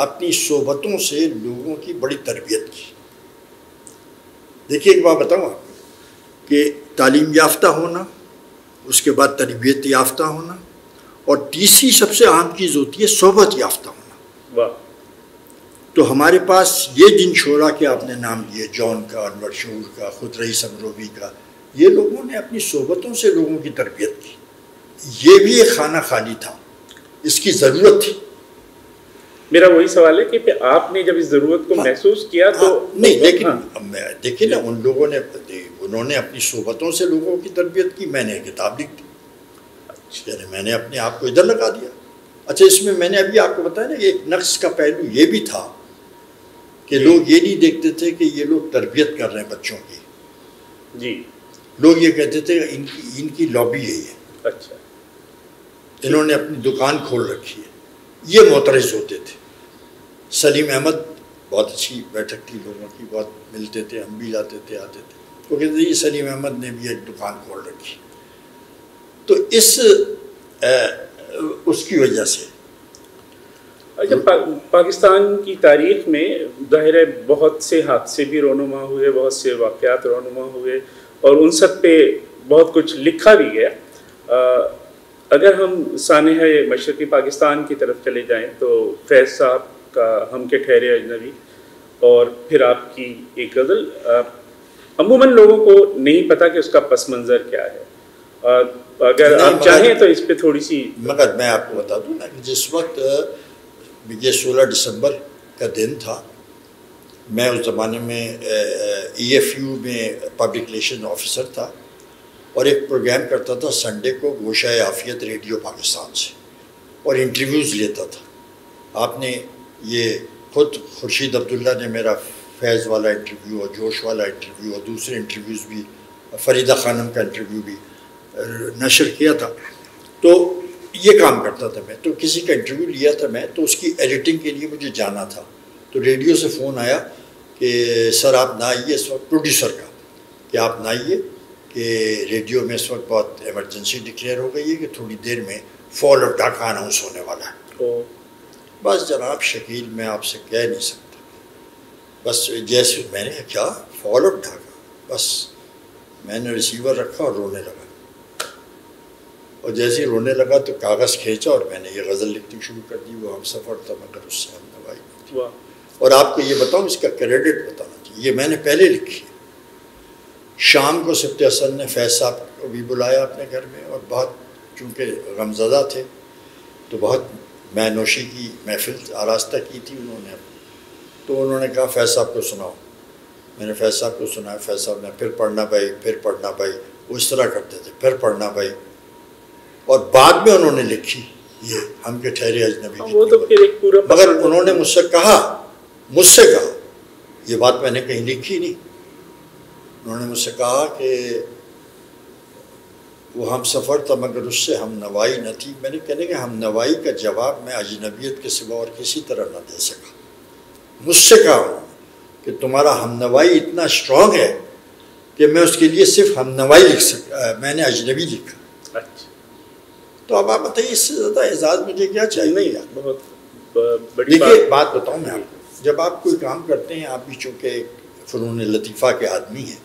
अपनी सोबतों से लोगों की बड़ी तरबियत की। देखिए एक बात बताऊँ आपको कि तालीम याफ्ता होना उसके बाद तरबियत याफ्ता होना और तीसरी सबसे अहम चीज़ होती है सोबत याफ्ता होना। वाह। तो हमारे पास ये जिन शोरा के आपने नाम लिए जॉन का अनवर शूर का खुद रही समरोवी का ये लोगों ने अपनी सोबतों से लोगों की तरबियत की। ये भी एक खाना खाली था। इसकी ज़रूरत थी। मेरा वही सवाल है कि आपने जब इस ज़रूरत को हाँ, महसूस किया तो हाँ, नहीं लेकिन हाँ, देखिए ना उन लोगों ने उन्होंने अपनी सोबतों से लोगों की तरबियत की मैंने किताब लिख। दी अच्छा। यानी मैंने अपने आप को इधर लगा दिया। अच्छा इसमें मैंने अभी आपको बताया ना एक नक्श का पहलू ये भी था कि लोग ये नहीं देखते थे कि ये लोग तरबियत कर रहे हैं बच्चों की। जी। लोग ये कहते थे इनकी इनकी लॉबी है। ये अच्छा। इन्होंने अपनी दुकान खोल रखी है। ये मोतरज होते थे। सलीम अहमद बहुत अच्छी बैठक थी लोगों की बहुत मिलते थे हम भी जाते थे आते थे। तो कहते ये सलीम अहमद ने भी एक दुकान खोल रखी तो इस आ, उसकी वजह से। अच्छा पा, पाकिस्तान की तारीख में ज़ाहिर बहुत से हादसे भी रोनुमा हुए बहुत से वाक़ात रोनुमा हुए और उन सब पे बहुत कुछ लिखा भी गया। अगर हम सानह मशरक़ी पाकिस्तान की तरफ़ चले जाएँ तो फैज़ साहब का हम के ठहरे अजनबी और फिर आपकी एक गज़ल अमूमन लोगों को नहीं पता कि उसका पस मंज़र क्या है। आ, अगर आप चाहें तो इस पर थोड़ी सी मगर मैं आपको बता दूँ ना जिस वक्त ये सोलह दिसंबर का दिन था मैं उस ज़माने में ई एफ़ यू में पब्लिक रिलेशन ऑफिसर था। और एक प्रोग्राम करता था संडे को गोशा आफियत रेडियो पाकिस्तान से। और इंटरव्यूज़ लेता था। आपने ये खुद खुर्शीद अब्दुल्ला ने मेरा फैज़ वाला इंटरव्यू और जोश वाला इंटरव्यू और दूसरे इंटरव्यूज़ भी, फरीदा खानम का इंटरव्यू भी नशर किया था। तो ये काम करता था मैं। तो किसी का इंटरव्यू लिया था मैं तो उसकी एडिटिंग के लिए मुझे जाना था। तो रेडियो से फ़ोन आया कि, सर, आप ना आइए इस वक्त प्रोड्यूसर का, कि आप ना आइए। कि रेडियो में इस वक्त बहुत इमरजेंसी डिक्लेयर हो गई है कि थोड़ी देर में फॉल ऑफ़ डाका अनाउंस होने वाला है। बस जनाब शकील मैं आपसे कह नहीं सकता। बस जैसे मैंने क्या? फॉल ऑफ़ डाका बस मैंने रिसीवर रखा और रोने लगा। और जैसे ही रोने लगा तो कागज़ खींचा और मैंने ये गज़ल लिखनी शुरू कर दी वो हम सफ़र था मगर उससे हम नवाई और आपको ये बताऊँ इसका क्रेडिट बताना चाहिए। ये मैंने पहले लिखी है। शाम को सिफ्त हसन ने फैज साहब को भी बुलाया अपने घर में और बहुत चूँकि गमजदा थे तो बहुत मैं नोशी की महफिल आरास्ता की थी उन्होंने। तो उन्होंने कहा फैज साहब को सुनाओ। मैंने फैज साहब को सुनाया फैज साहब ने फिर पढ़ना भाई फिर पढ़ना भाई। वो इस तरह करते थे फिर पढ़ना भाई। और बाद में उन्होंने लिखी ये हम के ठहरे अजनबी वो तो फिर एक पूरा मगर उन्होंने मुझसे कहा मुझसे कहा ये बात मैंने कहीं लिखी नहीं। उन्होंने मुझसे कहा कि वो हम सफ़र था मगर उससे हम नवाई न थी। मैंने कहने कि हम नवाई का जवाब मैं अजनबियत के सिवा और किसी तरह न दे सका। मुझसे कहा उन्होंने कि तुम्हारा हम नवाई इतना स्ट्रांग है कि मैं उसके लिए सिर्फ़ हम नवाई लिख सक मैंने अजनबी लिखा। अच्छा। तो अब आप बताइए इससे ज़्यादा एजाज़ मुझे क्या चाहिए? नहीं यार बहुत बड़ी देखिए बात। बताऊँ मैं आपको। जब आप कोई काम करते हैं आप भी चूँकि फ़नून लतीफ़ा के आदमी हैं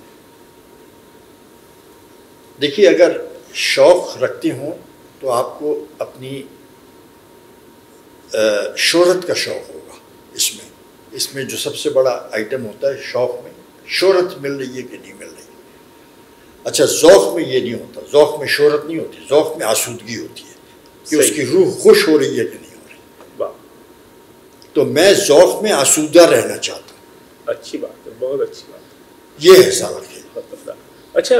देखिए अगर शौक़ रखते हों तो आपको अपनी शोहरत का शौक़ होगा इसमें। इसमें जो सबसे बड़ा आइटम होता है शौक़ में शोहरत मिल रही है कि नहीं मिल रही? अच्छा ज़ौक़ में ये नहीं होता। ज़ौक़ में शोहरत नहीं होती ज़ौक़ में आसूदगी होती है कि उसकी रूह खुश हो रही है कि नहीं हो रही। तो मैं ज़ौक़ में आसूदा रहना चाहता हूँ। अच्छी बात है बहुत अच्छी बात है। ये है सारा अच्छा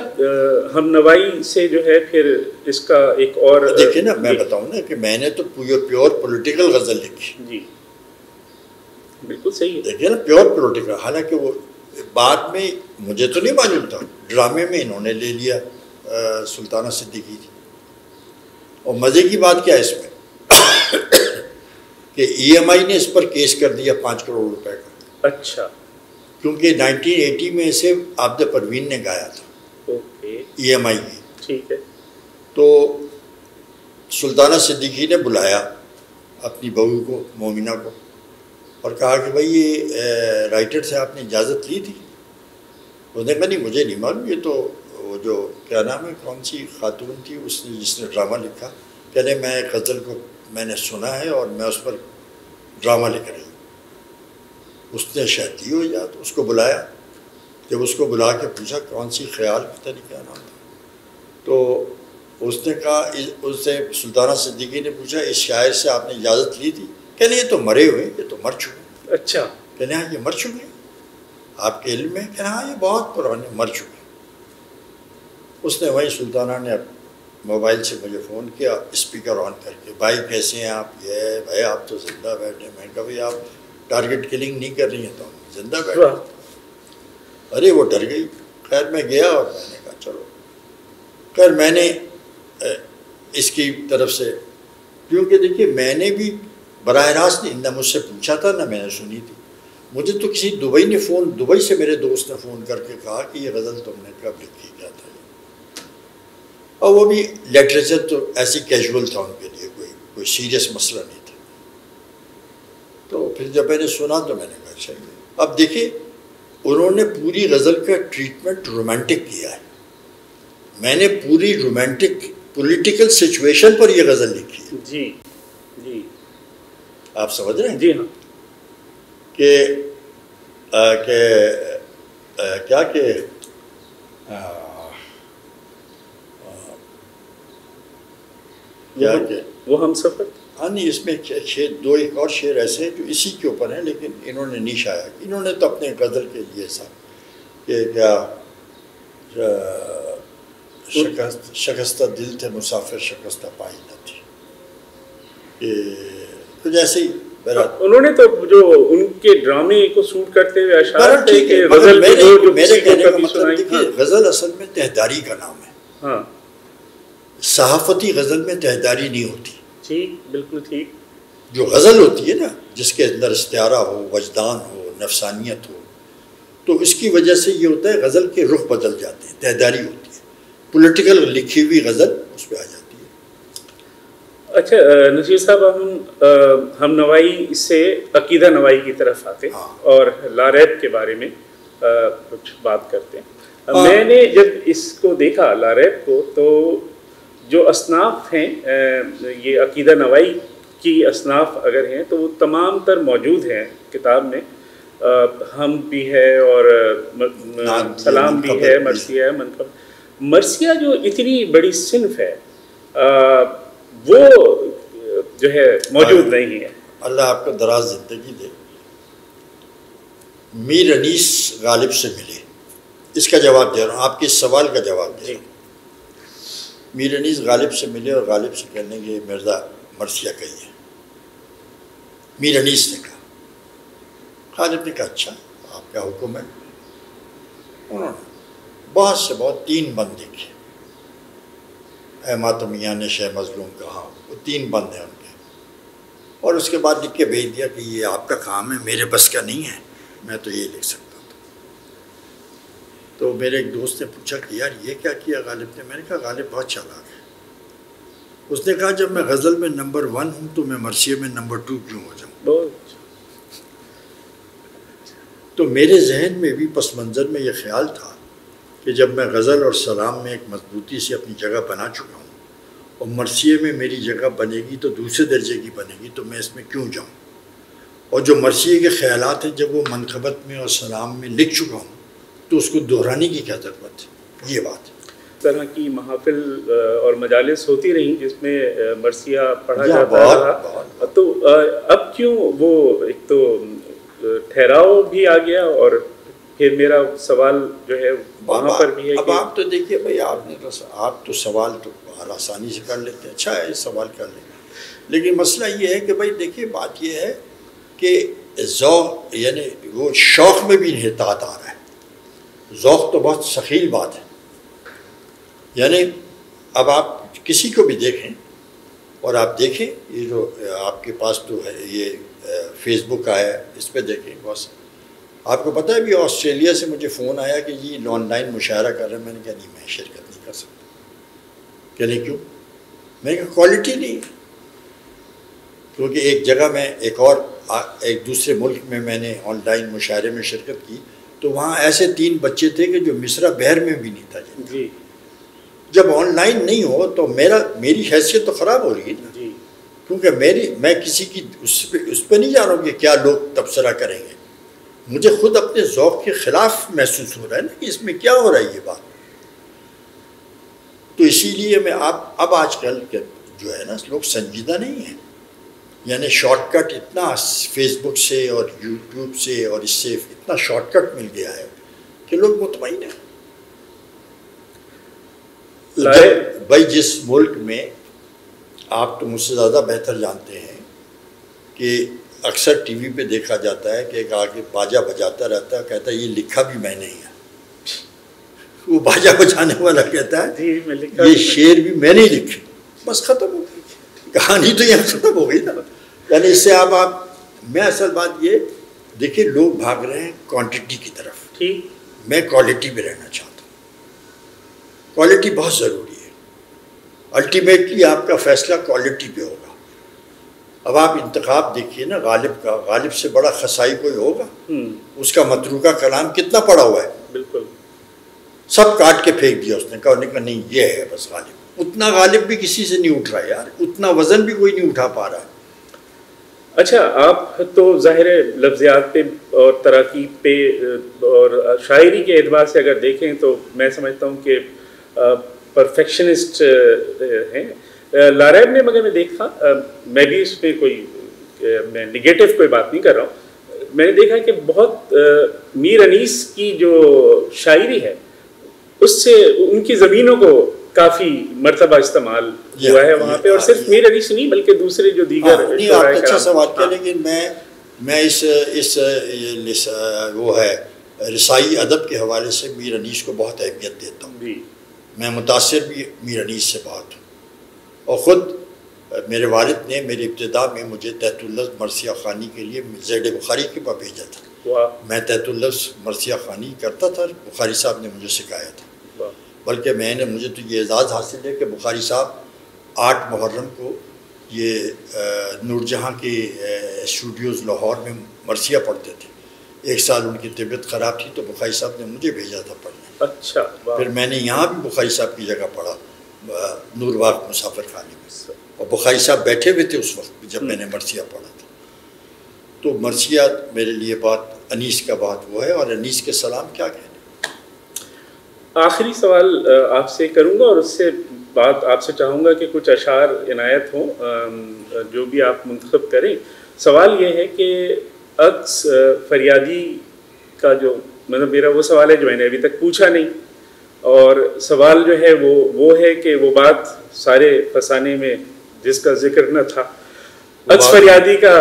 हम नवाई से जो है फिर इसका एक और देखिए ना मैं बताऊँ ना कि मैंने तो प्योर प्योर पॉलिटिकल गज़ल लिखी। जी। बिल्कुल सही है। देखिए ना प्योर पॉलिटिकल हालाँकि वो बाद में मुझे तो नहीं मालूम था। ड्रामे में इन्होंने ले लिया सुल्ताना सिद्दीकी थी और मज़े की बात क्या है इसमें? कि ईएमआई ने इस पर केस कर दिया पाँच करोड़ रुपए का। अच्छा। क्योंकि 1980 में इसे आब्द परवीन ने गाया था। ईएमआई की ठीक है। तो सुल्ताना सिद्दीकी ने बुलाया अपनी बहू को मोमिना को और कहा कि भाई ये राइटर से आपने इजाज़त ली थी? उसने कहा नहीं मुझे नहीं मालूम ये तो वो जो क्या नाम है कौन सी खातून थी उसने जिसने ड्रामा लिखा कहने मैं गज़ल को मैंने सुना है और मैं उस पर ड्रामा लिख रही हूँ उसने शायद दी हो या तो उसको बुलाया। जब उसको बुला के पूछा कौन सी ख्याल पता नहीं क्या नाम था? तो उसने कहा उससे सुल्ताना सिद्दीकी ने पूछा इस शायर से आपने इजाज़त ली थी? कहने ये तो मरे हुए ये तो मर चुके अच्छा। कहने हाँ ये मर चुके आपके इल्म में? कहना हाँ ये बहुत पुराने मर चुके उसने वहीं सुल्ताना ने मोबाइल से मुझे फ़ोन किया स्पीकर ऑन करके भाई कैसे हैं आप? ये भाई आप तो ज़िंदा बैठे मैंने कहा भाई आप टारगेट किलिंग नहीं कर रही हैं तो ज़िंदा बैठे अरे वो डर गई। खैर मैं गया और मैंने कर मैंने इसकी तरफ़ से, क्योंकि देखिए, मैंने भी बरह रास्त ना मुझसे पूछा था, ना मैंने सुनी थी। मुझे तो किसी दुबई ने फ़ोन, दुबई से मेरे दोस्त ने फ़ोन करके कहा कि ये गज़ल तुमने कब लिखी, क्या था और वो भी लिटरेचर तो ऐसी कैजुअल था उनके लिए, कोई कोई सीरियस मसला नहीं था। तो फिर जब मैंने सुना तो मैंने कहा चाहिए अच्छा अब देखिए, उन्होंने पूरी गज़ल का ट्रीटमेंट रोमांटिक किया है। मैंने पूरी रोमांटिक पॉलिटिकल सिचुएशन पर यह गज़ल लिखी है। जी जी। आप समझ रहे हैं? जी हाँ। कि के आ, क्या के क्या के वो हम सफ़र? हाँ नहीं इसमें शेर दो एक और शेर ऐसे हैं जो इसी के ऊपर हैं लेकिन इन्होंने नहीं शाया इन्होंने तो अपने गज़ल के लिए सा कि क्या शिकस्त शिकस्ता दिल थे मुसाफिर शिकस्ता पाई न थी कुछ ऐसे ही उन्होंने तो जो उनके ड्रामे को शूट करते हुए अशार थे कि गज़ल मेरे, जो, जो मेरे कहने का मतलब देखिए हाँ। गज़ल असल में तहदारी का नाम है। हाँ। सहाफती गज़ल में तहदारी नहीं होती। ठीक बिल्कुल ठीक। जो गज़ल होती है ना जिसके अंदर इस्तारा हो वजदान हो नफसानियत हो तो इसकी वजह से ये होता है गज़ल के रुख बदल जाते हैं तहदारी होती है। पॉलिटिकल लिखी हुई गज़ल उस पर आ जाती है। अच्छा नजीर साहब हम हम नवाई से अकीदा नवाई की तरफ़ आते हैं हाँ। और लारैब के बारे में कुछ बात करते हैं। हाँ। मैंने जब इसको देखा लारैब को तो जो असनाफ हैं ये अकीदा नवाई की असनाफ अगर हैं तो वो तमाम तर मौजूद हैं किताब में। आ, हम भी है और म, सलाम भी है मरसिया है। मनकब मरसिया जो इतनी बड़ी सिंफ है आ, वो जो है मौजूद नहीं है। अल्लाह आपको दराज ज़िंदगी दे। मीर अनीस गालिब से मिले। इसका जवाब दे रहा हूँ आपके सवाल का जवाब दे रहा हूँ। मीर अनीस गालिब से मिले और गालिब से कहने के मिर्ज़ा मरसिया कही है। मीर अनीस ने कहा गालिब ने कहा अच्छा आपका हुक्म है। उन्होंने बहुत से बहुत तीन बंद देखे। अहमात मियाँ ने शेह मजलूम कहा वो तीन बंद हैं उनके। और उसके बाद लिख के भेज दिया कि ये आपका काम है मेरे बस का नहीं है मैं तो ये लिख सकता था। तो मेरे एक दोस्त ने पूछा कि यार ये क्या किया गालिब ने? मैंने कहा गालिब बहुत चालाक है। उसने कहा जब मैं गज़ल में नंबर वन हूँ तो मैं मरसिए में नंबर टू क्यों हो जाऊँ? तो मेरे जहन में भी पस मंज़र में ये ख्याल था कि जब मैं गज़ल और सलाम में एक मजबूती से अपनी जगह बना चुका हूँ और मरसिए में मेरी जगह बनेगी तो दूसरे दर्जे की बनेगी तो मैं इसमें क्यों जाऊँ? और जो मरसिए के ख्याल हैं जब वो मनखबत में और सलाम में लिख चुका हूँ तो उसको दोहराने की क्या ज़रूरत है? ये बात। तरह की महाफिल और मजालिस होती रही जिसमें मरसिया पढ़ा जाता रहा। तो अब क्यों वो एक तो ठहराव भी आ गया और फिर मेरा सवाल जो है वहाँ पर भी है अब आप तो देखिए भाई आपने तो आप तो सवाल तो आसानी से कर लेते हैं। अच्छा है सवाल कर लेंगे लेकिन मसला ये है कि भाई देखिए बात ये है कि यानी वो शौक़ में भी निहतात आ रहा है। ज़ौक़ तो बहुत सखील बात है। यानी अब आप किसी को भी देखें और आप देखें ये जो आपके पास तो है ये फेसबुक आया इस पर देखें बस। आपको पता है भी ऑस्ट्रेलिया से मुझे फ़ोन आया कि जी ऑनलाइन मुशायरा कर रहे हैं। मैंने कहा नहीं मैं शिरकत नहीं कर सकता। कहने क्यों? मैंने कहा क्वालिटी नहीं क्योंकि एक जगह में एक और एक दूसरे मुल्क में मैंने ऑनलाइन मुशायरे में शिरकत की तो वहाँ ऐसे तीन बच्चे थे कि जो मिसरा बहर में भी नहीं था जी। जब ऑनलाइन नहीं हो तो मेरा मेरी हैसियत तो ख़राब हो रही है ना। क्योंकि मेरी मैं किसी की उस पर उस पर नहीं जा रहा हूँ कि क्या लोग तबसरा करेंगे। मुझे खुद अपने ज़ौक़ के ख़िलाफ़ महसूस हो रहा है ना कि इसमें क्या हो रहा है ये बात? तो इसीलिए मैं आप अब आजकल के जो है ना लोग संजीदा नहीं हैं। यानी शॉर्टकट इतना फेसबुक से और यूट्यूब से और इससे इतना शॉर्टकट मिल गया है कि लोग मुतमिन हैं। भाई जिस मुल्क में आप तो मुझसे ज़्यादा बेहतर जानते हैं कि अक्सर टीवी पे देखा जाता है कि एक आगे बाजा बजाता रहता है कहता है ये लिखा भी मैंने ही है। वो बाजा बजाने वाला कहता है ये शेर भी मैंने ही लिखे। बस खत्म हो गई। कहानी तो यहाँ खत्म हो गई ना। यानी इससे आप आप मैं असल बात ये देखिए लोग भाग रहे हैं क्वांटिटी की तरफ़। ठीक। मैं क्वालिटी में रहना चाहता हूँ। क्वालिटी बहुत ज़रूरी है। अल्टीमेटली आपका फैसला क्वालिटी पे होगा। अब आप इंतखाब देखिए ना गालिब का गालिब से बड़ा खसाई कोई होगा? हम्म। उसका मतरूका कलाम कितना पड़ा हुआ है? बिल्कुल। सब काट के फेंक दिया उसने कहा कहा नहीं ये है बस गालिब। उतना गालिब भी किसी से नहीं उठ रहा यार उतना वज़न भी कोई नहीं उठा पा रहा है। अच्छा आप तो ज़ाहिर लफ्ज़ियात पे और तराकीब पे और शायरी के एतबार से अगर देखें तो मैं समझता हूँ कि परफेक्शनिस्ट हैं। लारैब ने मगर मैं देखा मैं भी इस पर कोई मैं निगेटिव कोई बात नहीं कर रहा हूँ मैंने देखा कि बहुत मीर अनीस की जो शायरी है उससे उनकी ज़मीनों को काफ़ी मरतबा इस्तेमाल हुआ है वहाँ पे और सिर्फ़ या। मीर अनीस नहीं बल्कि दूसरे जो हाँ, दीगर अच्छा सवाल किया हाँ। लेकिन मैं मैं इस इस वो है रसाई अदब के हवाले से मीर अनीस को बहुत अहमियत देता हूँ मैं मुतासर भी मीर अनीस से बहुत हूँ और ख़ुद मेरे वालिद ने मेरी इब्तदा में मुझे तहतुल्लफ़ मरसिया ख़ानी के लिए जैड बुखारी के पास भेजा था। मैं तहतुल्लफ़ मरसिया ख़ानी करता था बुखारी साहब ने मुझे सिखाया था। बल्कि मैंने मुझे तो ये एजाज़ हासिल है कि बुखारी साहब आठ मुहर्रम को ये नूरजहाँ के स्टूडियोज़ लाहौर में मरसिया पढ़ते थे। एक साल उनकी तबीयत ख़राब थी तो बुखारी साहब ने मुझे भेजा था पढ़ने। अच्छा फिर मैंने यहाँ भी बुखारी साहब की जगह पढ़ा। नूरबाग मुसाफिर खाने में। और बुखारी साहब बैठे हुए थे उस वक्त जब मैंने मरसिया पढ़ा था। तो मरसिया मेरे लिए बात अनीस का बात वो है और अनीस के सलाम क्या कहने आखिरी सवाल आपसे करूँगा और उससे बात आपसे चाहूँगा कि कुछ अशार इनायत हों जो भी आप मुंतखब करें। सवाल ये है कि अक्स फरियादी का जो मतलब मेरा वो सवाल है जो मैंने अभी तक पूछा नहीं। और सवाल जो है वो वो है कि वो बात सारे फसाने में जिसका ज़िक्र न था। अक्स फरियादी का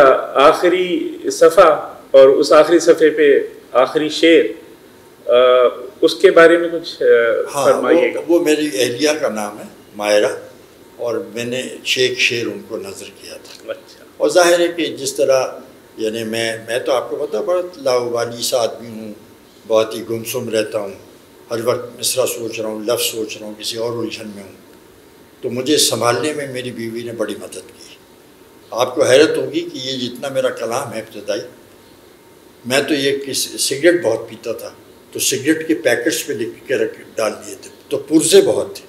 आखिरी सफ़ा और उस आखिरी सफ़े पे आखिरी शेर अ, उसके बारे में कुछ हाँ फरमाइएगा। वो, वो मेरी अहलिया का नाम है मायरा और मैंने शेख शेर उनको नज़र किया था। अच्छा। और ज़ाहिर है कि जिस तरह यानी मैं मैं तो आपको पता बड़ा लावाली सा आदमी हूँ बहुत ही गुमसुम रहता हूँ। हर वक्त मिसरा सोच रहा हूँ लफ्ज़ सोच रहा हूँ किसी और उलझन में हूँ। तो मुझे संभालने में मेरी बीवी ने बड़ी मदद की। आपको हैरत होगी कि ये जितना मेरा कलाम है इब्तदाई मैं तो ये किस सिगरेट बहुत पीता था तो सिगरेट के पैकेट्स पे लिख के रख डाल दिए थे। तो पुर्जे बहुत थे।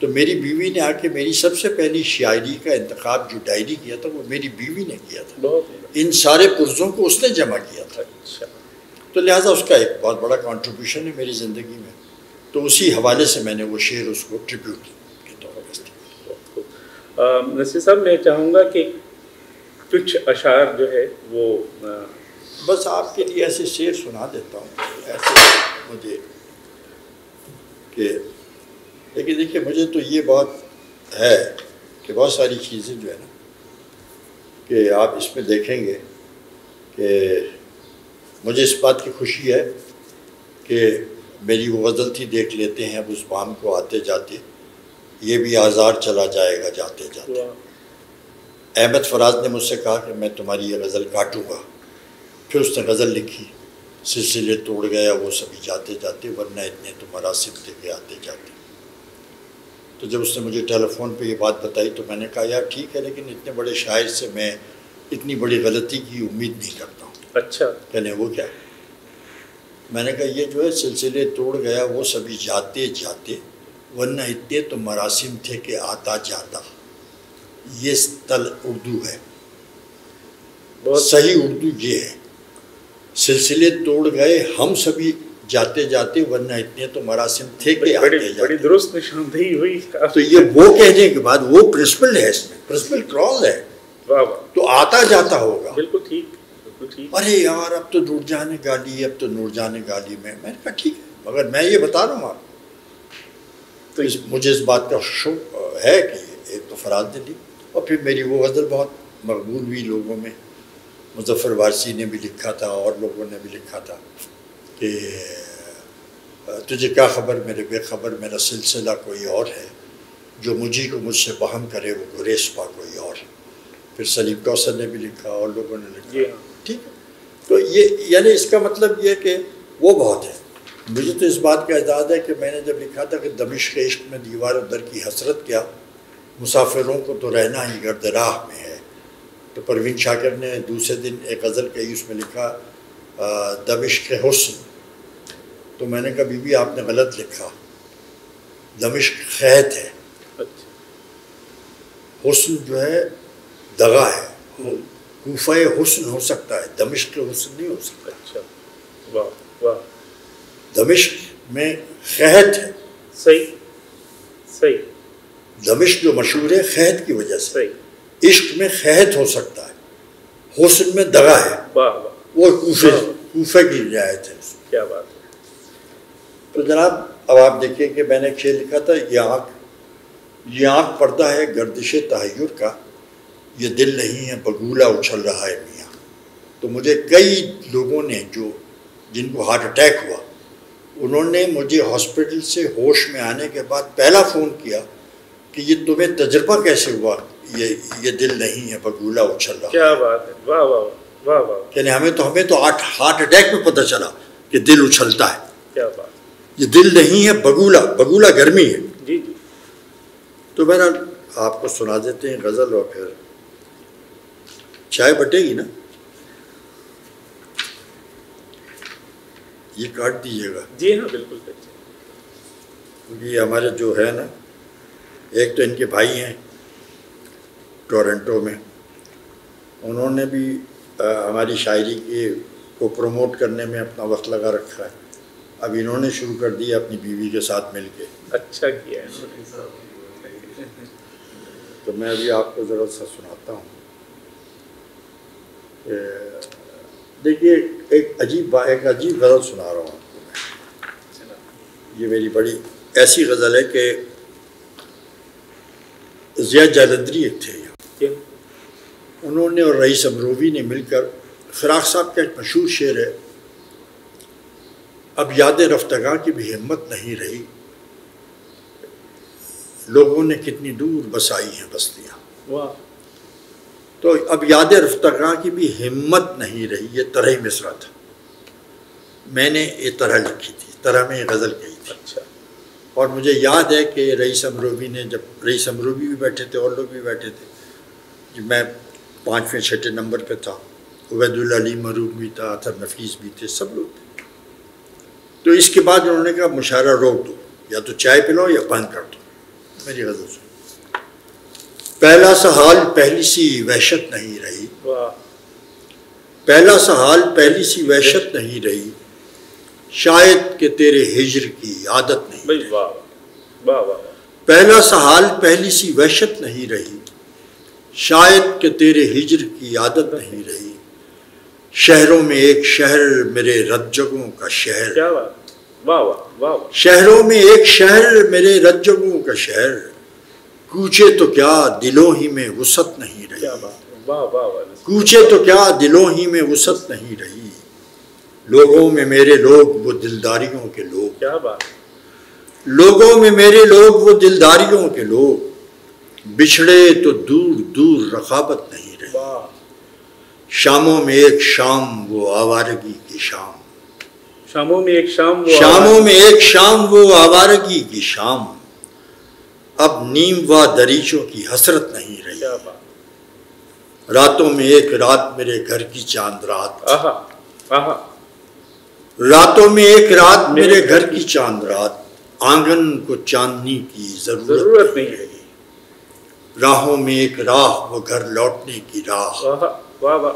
तो मेरी बीवी ने आके मेरी सबसे पहली शायरी का इंतखब जो डायरी किया था वो मेरी बीवी ने किया था। इन सारे पुर्जों को उसने जमा किया था। अच्छा। तो लिहाजा उसका एक बहुत बड़ा कंट्रीब्यूशन है मेरी ज़िंदगी में तो उसी हवाले से मैंने वो शेर उसको ट्रिब्यूट के तौर पर। नसीर साहब मैं चाहूँगा कि कुछ अशार जो है वो अ, बस आपके लिए ऐसे शेर सुना देता हूँ ऐसे मुझे कि लेकिन देखिए मुझे तो ये बात है कि बहुत सारी चीज़ें जो है ना कि आप इसमें देखेंगे कि मुझे इस बात की खुशी है कि मेरी वो गज़ल थी देख लेते हैं अब उस बाम को आते जाते ये भी आज़ार चला जाएगा जाते जाते। अहमद फराज ने मुझसे कहा कि मैं तुम्हारी ये गज़ल काटूँगा। फिर उसने गज़ल लिखी सिलसिले तोड़ गया वो सभी जाते जाते वरना इतने तो मरासिम थे के आते जाते। तो जब उसने मुझे टेलीफोन पे ये बात बताई तो मैंने कहा यार ठीक है लेकिन इतने बड़े शायर से मैं इतनी बड़ी गलती की उम्मीद नहीं करता। अच्छा। कहने वो क्या? मैंने कहा ये जो है सिलसिले तोड़ गया वो सभी जाते जाते वरना इतने तो मरासिम थे कि आता जाता। ये तल उर्दू है। बहुत सही उर्दू ये है। सिलसिले तोड़ गए हम सभी जाते जाते वरना इतने तो मरासिम थे कि आते बड़ी बड़ी दुरुस्त निशानदेही हुई। तो ये वो कहने के बाद वो प्रिंसिपल है इसमें प्रिंसिपल क्रॉस है। वाह वाह। तो आता जाता होगा। बिल्कुल ठीक। ठीक अरे यार अब तो नूरजहां ने गाली अब तो नूरजहां ने गाली में मैंने कहा ठीक है। मगर मैं ये बता रहा हूँ आपको तो इस मुझे इस बात का शौक है कि एक तो फराज ने ली। और फिर मेरी वो गज़ल बहुत मकबूल हुई लोगों में। मुजफ्फर वारसी ने भी लिखा था और लोगों ने भी लिखा था कि तुझे क्या खबर? मेरे बेखबर मेरा सिलसिला कोई और है। जो मुझी को मुझसे बहम करे वो गुरेश पा कोई और फिर सलीम कौसर ने भी लिखा और लोगों ने लिखा। ठीक है? तो ये यानी इसका मतलब ये कि वो बहुत है। मुझे तो इस बात का एजाज़ है कि मैंने जब लिखा था कि दमिश के इश्क में दीवार दर की हसरत क्या मुसाफिरों को तो रहना ही गर्द राह में है। तो परवीन शाकिर ने दूसरे दिन एक गज़ल कही उसमें लिखा दमिश के हुस्न। तो मैंने कहा बीबी आपने गलत लिखा। दमिश खैत है। अच्छा। हुस्न जो है दगा है। कोफा हुस्न हो सकता है दमिश के हुस्न नहीं हो सकता। अच्छा वाह वाह। दमिश्क में खैत है। सही सही। दमिश्क जो मशहूर है खैत की वजह से। सही। इश्क में खैत हो सकता है हुस्न में दगा है। वाह वाह। वो कूफे हाँ। कूफे की रियायत है क्या बात है। तो जनाब अब आप देखिए कि मैंने खेल लिखा था ये आँख ये आँख पर्दा है गर्दिश तहैर का। ये दिल नहीं है बगूला उछल रहा है मियाँ। तो मुझे कई लोगों ने जो जिनको हार्ट अटैक हुआ उन्होंने मुझे हॉस्पिटल से होश में आने के बाद पहला फ़ोन किया कि ये तुम्हें तजर्बा कैसे हुआ? ये ये दिल नहीं है बगूला उछल रहा क्या बात है। वाह वाह वाह वाह। यानी हमें तो हमें तो हार्ट हार्ट अटैक में पता चला कि दिल उछलता है। क्या बात ये दिल नहीं है बगूला बगूला गर्मी है। जी जी। तो मेरा आपको सुना देते हैं गज़ल और फिर चाय बटेगी ना? ये काट दीजिएगा। जी हाँ बिल्कुल क्योंकि हमारे जो है ना एक तो इनके भाई हैं टोरंटो में। उन्होंने भी आ, हमारी शायरी के को प्रमोट करने में अपना वक्त लगा रखा है। अब इन्होंने शुरू कर दिया अपनी बीवी के साथ मिलके। अच्छा किया है तो मैं अभी आपको ज़रा सा सुनाता हूँ। देखिए एक अजीब एक अजीब गज़ल सुना रहा हूँ। आपको मैं ये मेरी बड़ी ऐसी गज़ल है कि ज़िया जालंधरी एक थे उन्होंने और रईस अमरोवी ने मिलकर फिराक साहब का एक मशहूर शेर है अब याद रफ्तगा की भी हिम्मत नहीं रही। लोगों ने कितनी दूर बसाई हैं बस्तियाँ। वाह। तो अब याद रफ्तगा की भी हिम्मत नहीं रही ये तरह मिसरा था। मैंने ये तरह लिखी थी तरह में ये गज़ल कही थी। अच्छा। और मुझे याद है कि रईस अमरोवी ने जब रईस अमरोवी भी बैठे थे और लोग भी बैठे थे जब मैं पाँचवें छठे नंबर पे था उबैदुल अली मरूम भी था अतर नफीस भी थे सब लोग थे। तो इसके बाद उन्होंने कहा मुशारा रोक दो या तो चाय पिलाओ या बंद कर दो। मेरी गज़ल सुन। पहला सा हाल पहली सी वहशत नहीं रही। पहला सा हाल पहली सी वहशत नहीं रही। शायद कि तेरे हिजर की आदत नहीं पहला सा हाल पहली सी वहशत नहीं रही। शायद के तेरे हिजर की आदत नहीं रही। शहरों में एक शहर मेरे रज्जगों का शहर। वाह वाह वाह। शहरों में एक शहर मेरे रज्जगों का शहर। कूचे तो क्या दिलों ही में वसत नहीं रही। वाह वाह कूचे तो क्या दिलों ही में वसत नहीं रही। लोगों में मेरे लोग वो दिलदारियों के लोग। क्या बात लोगों में मेरे लोग वो दिलदारियों के लोग। बिछड़े तो दूर दूर रखाबत नहीं रही। शामों में एक शाम वो आवारगी की शाम। शामों में एक शाम वो शामों में एक शाम वो आवारगी की शाम। अब नीम व दरीचों की हसरत नहीं रही। रातों में एक रात मेरे घर की चाँद रात आहा आहा। रातों में एक रात मेरे घर की चाँद रात आँगन को चांदनी की ज़रूरत ज़रूरत नहीं है राहों। में एक राह वो घर लौटने की राह। आहा वाह वाह।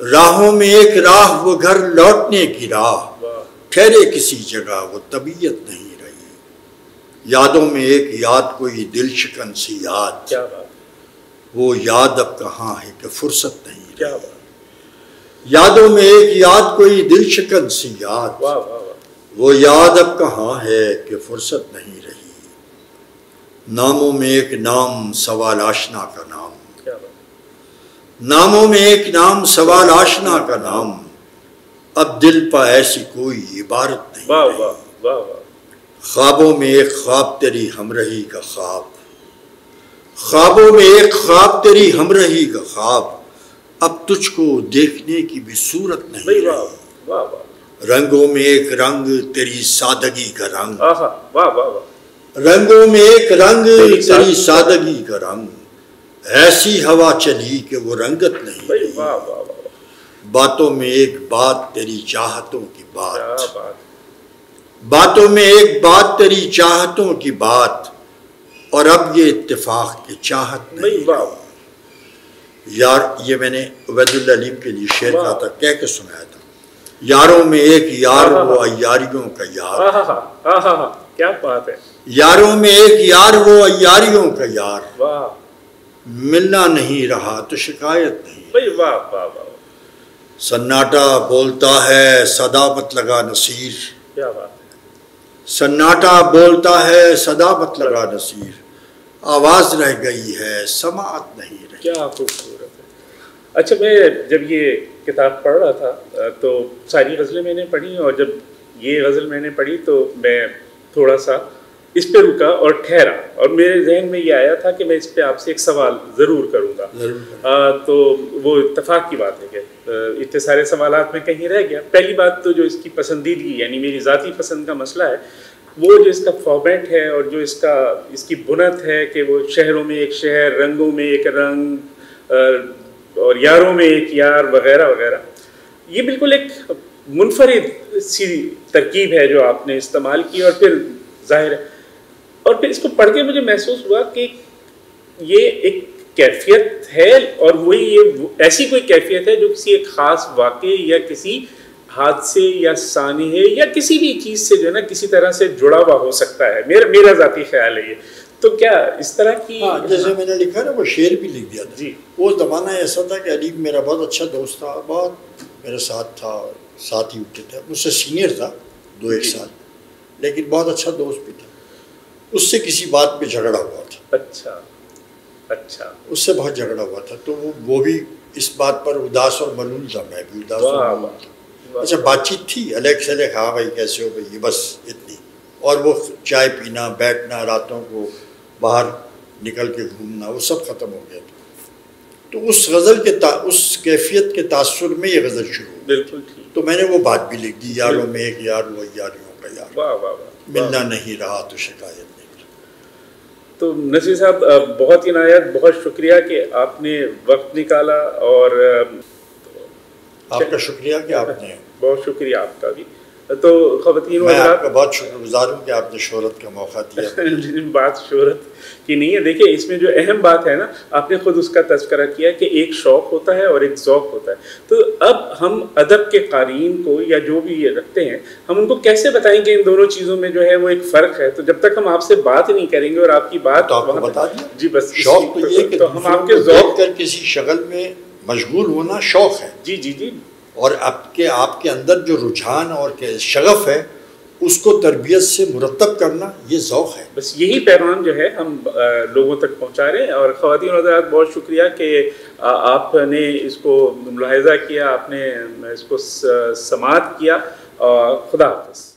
राहों में एक राह वो घर लौटने की राह। ठहरे किसी जगह वो तबीयत नहीं रही यादों में एक याद कोई दिल शिकन सी याद। क्या बात। वो याद अब कहाँ है कि फुर्सत नहीं क्या बात। यादों में एक याद कोई दिल शिकन सी याद। वाह वाह वाह। वो याद अब कहाँ है कि फुर्सत नहीं रही। नामों में एक नाम सवाल आशना का नाम। नामों में एक नाम सवाल आशना का नाम। अब दिल पर ऐसी कोई इबारत नहीं वाह। वाह वाह वाह। ख्वाबों में एक ख्वाब तेरी हमरही का ख्वाब। ख्वाबों में एक ख्वाब तेरी हमरही का ख्वाब। अब तुझको देखने की भी सूरत नहीं वाह वाह वाह। रंगों में एक रंग तेरी सादगी का रंग। वाह वाह रंगों में एक रंग तेरी तेरी सादगी। का रंग। ऐसी हवा चली कि वो रंगत नहीं बातों में एक बात तेरी चाहतों की बात। बात में एक बात तेरी चाहतों की बात और अब ये इत्तेफाक की चाहत नहीं वाह। यार ये मैंने वैदुल अलीम के लिए शेर कहा था कह के सुनाया था। यारों में एक यार वो अयारियों का यार। आहा आहा आहा क्या बात है। यारों में एक यार वो अयारियों का यार। मिलना नहीं रहा तो शिकायत नहीं वाह वाह वाह सन्नाटा बोलता है सदा मत लगा नसीर। क्या बात है। सन्नाटा बोलता है, सदा मत लगा नसीर। आवाज़ रह गई है, समात नहीं रही। क्या खूबसूरत है। अच्छा मैं जब ये किताब पढ़ रहा था तो सारी गज़लें मैंने पढ़ी और जब ये गज़ल मैंने पढ़ी तो मैं थोड़ा सा इस पे रुका और ठहरा। और मेरे जहन में ये आया था कि मैं इस पे आपसे एक सवाल ज़रूर करूँगा। तो वो इतफाक़ की बात है कि इतने सारे सवाल में कहीं रह गया। पहली बात तो जो इसकी पसंदीदगी यानी मेरी ज़ाती पसंद का मसला है वो जो इसका फॉर्मेट है और जो इसका इसकी बुनत है कि वो शहरों में एक शहर रंगों में एक रंग और यारों में एक यार वगैरह वगैरह। ये बिल्कुल एक मुनफरद सी तरकीब है जो आपने इस्तेमाल की और फिर ज़ाहिर है और फिर इसको पढ़ के मुझे महसूस हुआ कि ये एक कैफियत है और वही ये ऐसी कोई कैफियत है जो किसी एक ख़ास वाक़े या किसी हादसे या सानहे या किसी भी चीज़ से जो है ना किसी तरह से जुड़ा हुआ हो सकता है। मेरा मेरा ज़ाती ख्याल है ये। तो क्या इस तरह की हाँ जैसे मैंने लिखा ना वो शेर भी लिख दिया था। जी। वो ज़माना ऐसा था कि अलीम मेरा बहुत अच्छा दोस्त था बहुत मेरे साथ था साथ ही उठते थे। मुझसे सीनियर था दो एक। साल। लेकिन बहुत अच्छा दोस्त भी था। उससे किसी बात पे झगड़ा हुआ था। अच्छा अच्छा। उससे बहुत झगड़ा हुआ था तो वो वो भी इस बात पर उदास और मलूल था मैं भी उदास और मलूल था। अच्छा बातचीत थी अलग से अलग हाँ भाई कैसे हो भाई ये बस इतनी। और वो चाय पीना बैठना रातों को बाहर निकल के घूमना वो सब ख़त्म हो गया था। तो उस गज़ल के उस कैफियत के तासुर में ये गज़ल शुरू बिल्कुल तो मैंने वो बात भी लिख दी यारों में एक यार वो यारियों का यार। वाह वाह वाह। मिलना नहीं रहा तो शिकायत तो नसीर साहब बहुत ही नायत बहुत शुक्रिया कि आपने वक्त निकाला और आपका शुक्रिया कि आपने बहुत शुक्रिया आपका भी। तो मैं आपका बहुत शुक्रगुजार हूँ कि आपने शोहरत का मौका दिया बात शोहरत की नहीं है देखिए इसमें जो अहम बात है ना आपने खुद उसका तस्करा किया कि एक शौक होता है और एक ज़ौक होता है तो अब हम अदब के कारीन को या जो भी ये रखते हैं हम उनको कैसे बताएँगे इन दोनों चीज़ों में जो है वो एक फ़र्क है तो जब तक हम आपसे बात नहीं करेंगे और आपकी बात तो आपको बता जी बस शौक तो हम आपके किसी शगल में मशगूल होना शौक है जी जी जी और आपके आपके अंदर जो रुझान और शगफ है, उसको तरबियत से मुरतब करना, ये ओक़ है। बस यही पैगाम जो है हम लोगों तक पहुँचा रहे हैं और ख़वान बहुत शुक्रिया कि आपने इसको मुलाहजा किया, आपने इसको समात किया खुदा हाफ़िज़।